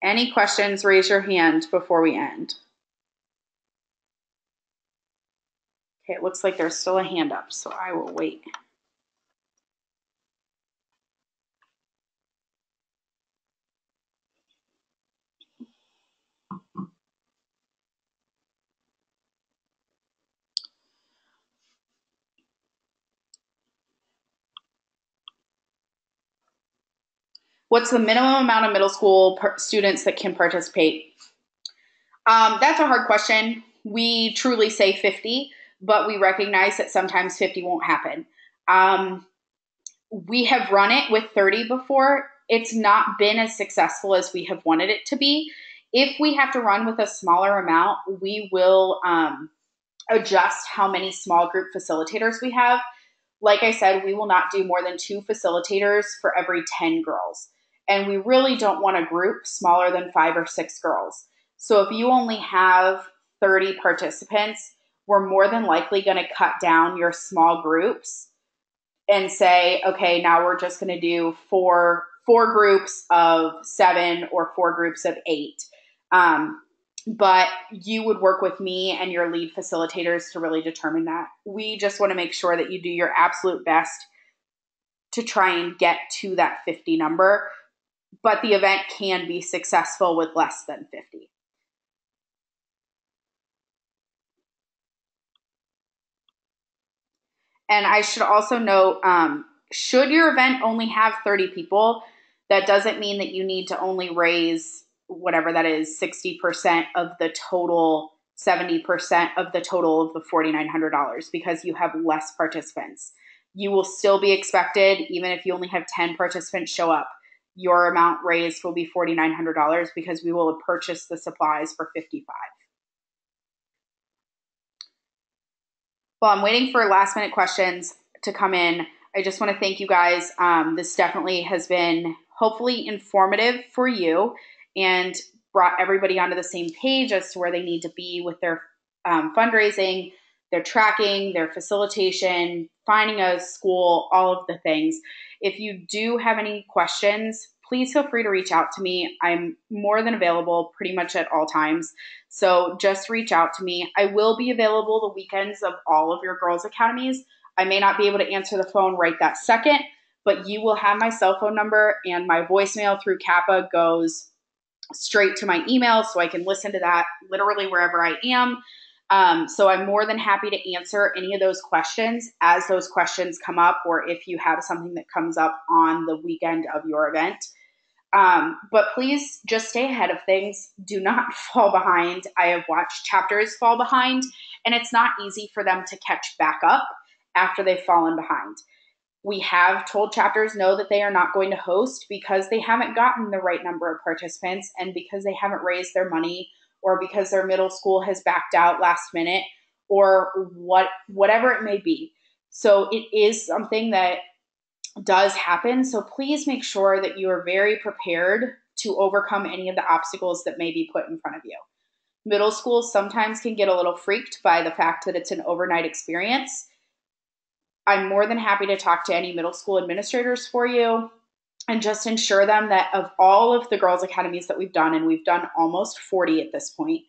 S1: Any questions, raise your hand before we end. Okay, it looks like there's still a hand up, so I will wait. What's the minimum amount of middle school per- students that can participate? Um, that's a hard question. We truly say 50, but we recognize that sometimes 50 won't happen. Um, we have run it with 30 before. It's not been as successful as we have wanted it to be. If we have to run with a smaller amount, we will um, adjust how many small group facilitators we have like I said, we will not do more than two facilitators for every 10 girls. And we really don't want a group smaller than five or six girls. So if you only have 30 participants, we're more than likely going to cut down your small groups and say, okay, now we're just going to do four four groups of seven or four groups of eight. Um, but you would work with me and your lead facilitators to really determine that. We just want to make sure that you do your absolute best to try and get to that 50 number, but the event can be successful with less than 50. And I should also note um, should your event only have 30 people, that doesn't mean that you need to only raise whatever that is 60% of the total 70% of the total of the $4900 because you have less participants you will still be expected even if you only have 10 participants show up your amount raised will be $4900 because we will purchase the supplies for 55 well i'm waiting for last minute questions to come in i just want to thank you guys. Um, this definitely has been hopefully informative for you and brought everybody onto the same page as to where they need to be with their um, fundraising, their tracking, their facilitation, finding a school, all of the things. If you do have any questions, please feel free to reach out to me. I'm more than available pretty much at all times. So just reach out to me. I will be available the weekends of all of your girls' academies. I may not be able to answer the phone right that second, but you will have my cell phone number and my voicemail through Kappa goes straight to my email so I can listen to that literally wherever I am. Um, so I'm more than happy to answer any of those questions as those questions come up, or if you have something that comes up on the weekend of your event. Um, but please just stay ahead of things. Do not <laughs> fall behind. I have watched chapters fall behind, and it's not easy for them to catch back up after they've fallen behind we have told chapters no that they are not going to host because they haven't gotten the right number of participants and because they haven't raised their money or because their middle school has backed out last minute or what whatever it may be. So it is something that does happen. So please make sure that you are very prepared to overcome any of the obstacles that may be put in front of you. Middle schools sometimes can get a little freaked by the fact that it's an overnight experience I'm more than happy to talk to any middle school administrators for you and just ensure them that of all of the girls' academies that we've done, and we've done almost 40 at this point,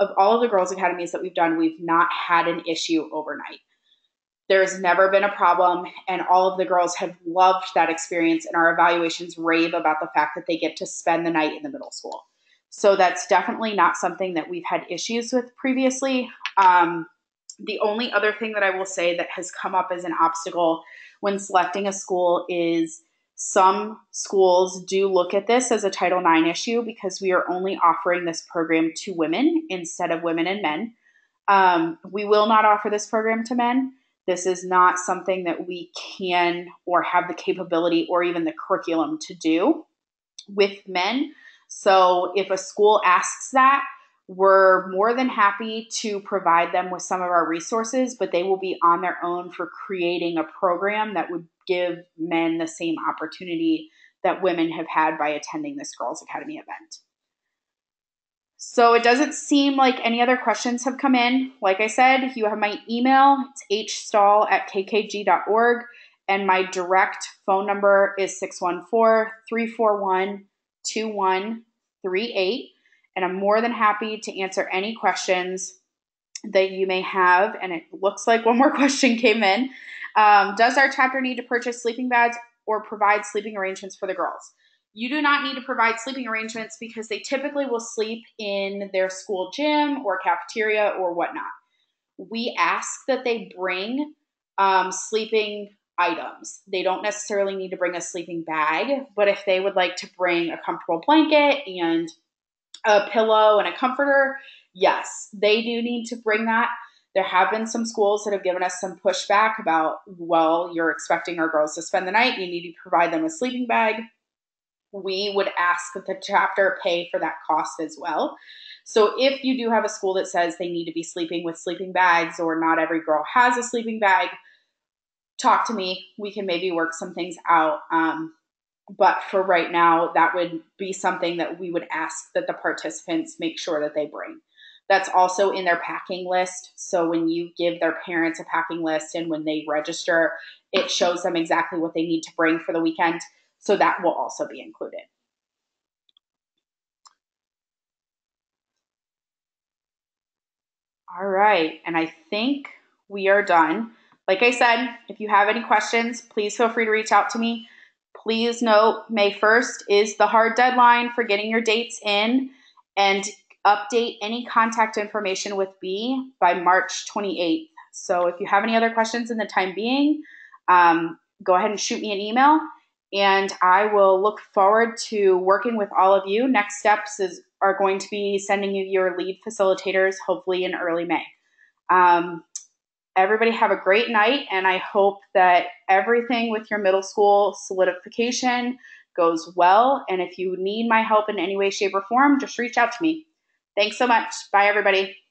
S1: of all of the girls' academies that we've done, we've not had an issue overnight. There's never been a problem, and all of the girls have loved that experience, and our evaluations rave about the fact that they get to spend the night in the middle school. So that's definitely not something that we've had issues with previously. Um, the only other thing that I will say that has come up as an obstacle when selecting a school is some schools do look at this as a Title IX issue because we are only offering this program to women instead of women and men. Um, we will not offer this program to men. This is not something that we can or have the capability or even the curriculum to do with men. So if a school asks that, we're more than happy to provide them with some of our resources, but they will be on their own for creating a program that would give men the same opportunity that women have had by attending this Girls Academy event. So it doesn't seem like any other questions have come in. Like I said, you have my email, it's hstahl at kkg.org, and my direct phone number is 614 341 2138 and I'm more than happy to answer any questions that you may have. And it looks like one more <laughs> question came in. Um, does our chapter need to purchase sleeping bags or provide sleeping arrangements for the girls? You do not need to provide sleeping arrangements because they typically will sleep in their school gym or cafeteria or whatnot. We ask that they bring um, sleeping items. They don't necessarily need to bring a sleeping bag, but if they would like to bring a comfortable blanket and a pillow and a comforter, yes, they do need to bring that. There have been some schools that have given us some pushback about, well, you're expecting our girls to spend the night, you need to provide them a sleeping bag. We would ask that the chapter pay for that cost as well. So if you do have a school that says they need to be sleeping with sleeping bags or not every girl has a sleeping bag, talk to me. We can maybe work some things out. Um, but for right now, that would be something that we would ask that the participants make sure that they bring. That's also in their packing list. So when you give their parents a packing list and when they register, it shows them exactly what they need to bring for the weekend. So that will also be included. All right, and I think we are done. Like I said, if you have any questions, please feel free to reach out to me. Please note May 1st is the hard deadline for getting your dates in and update any contact information with B by March 28th. So if you have any other questions in the time being, um, go ahead and shoot me an email and I will look forward to working with all of you. Next steps is are going to be sending you your lead facilitators hopefully in early May. Um, everybody have a great night, and I hope that everything with your middle school solidification goes well. And if you need my help in any way, shape, or form, just reach out to me. Thanks so much. Bye, everybody.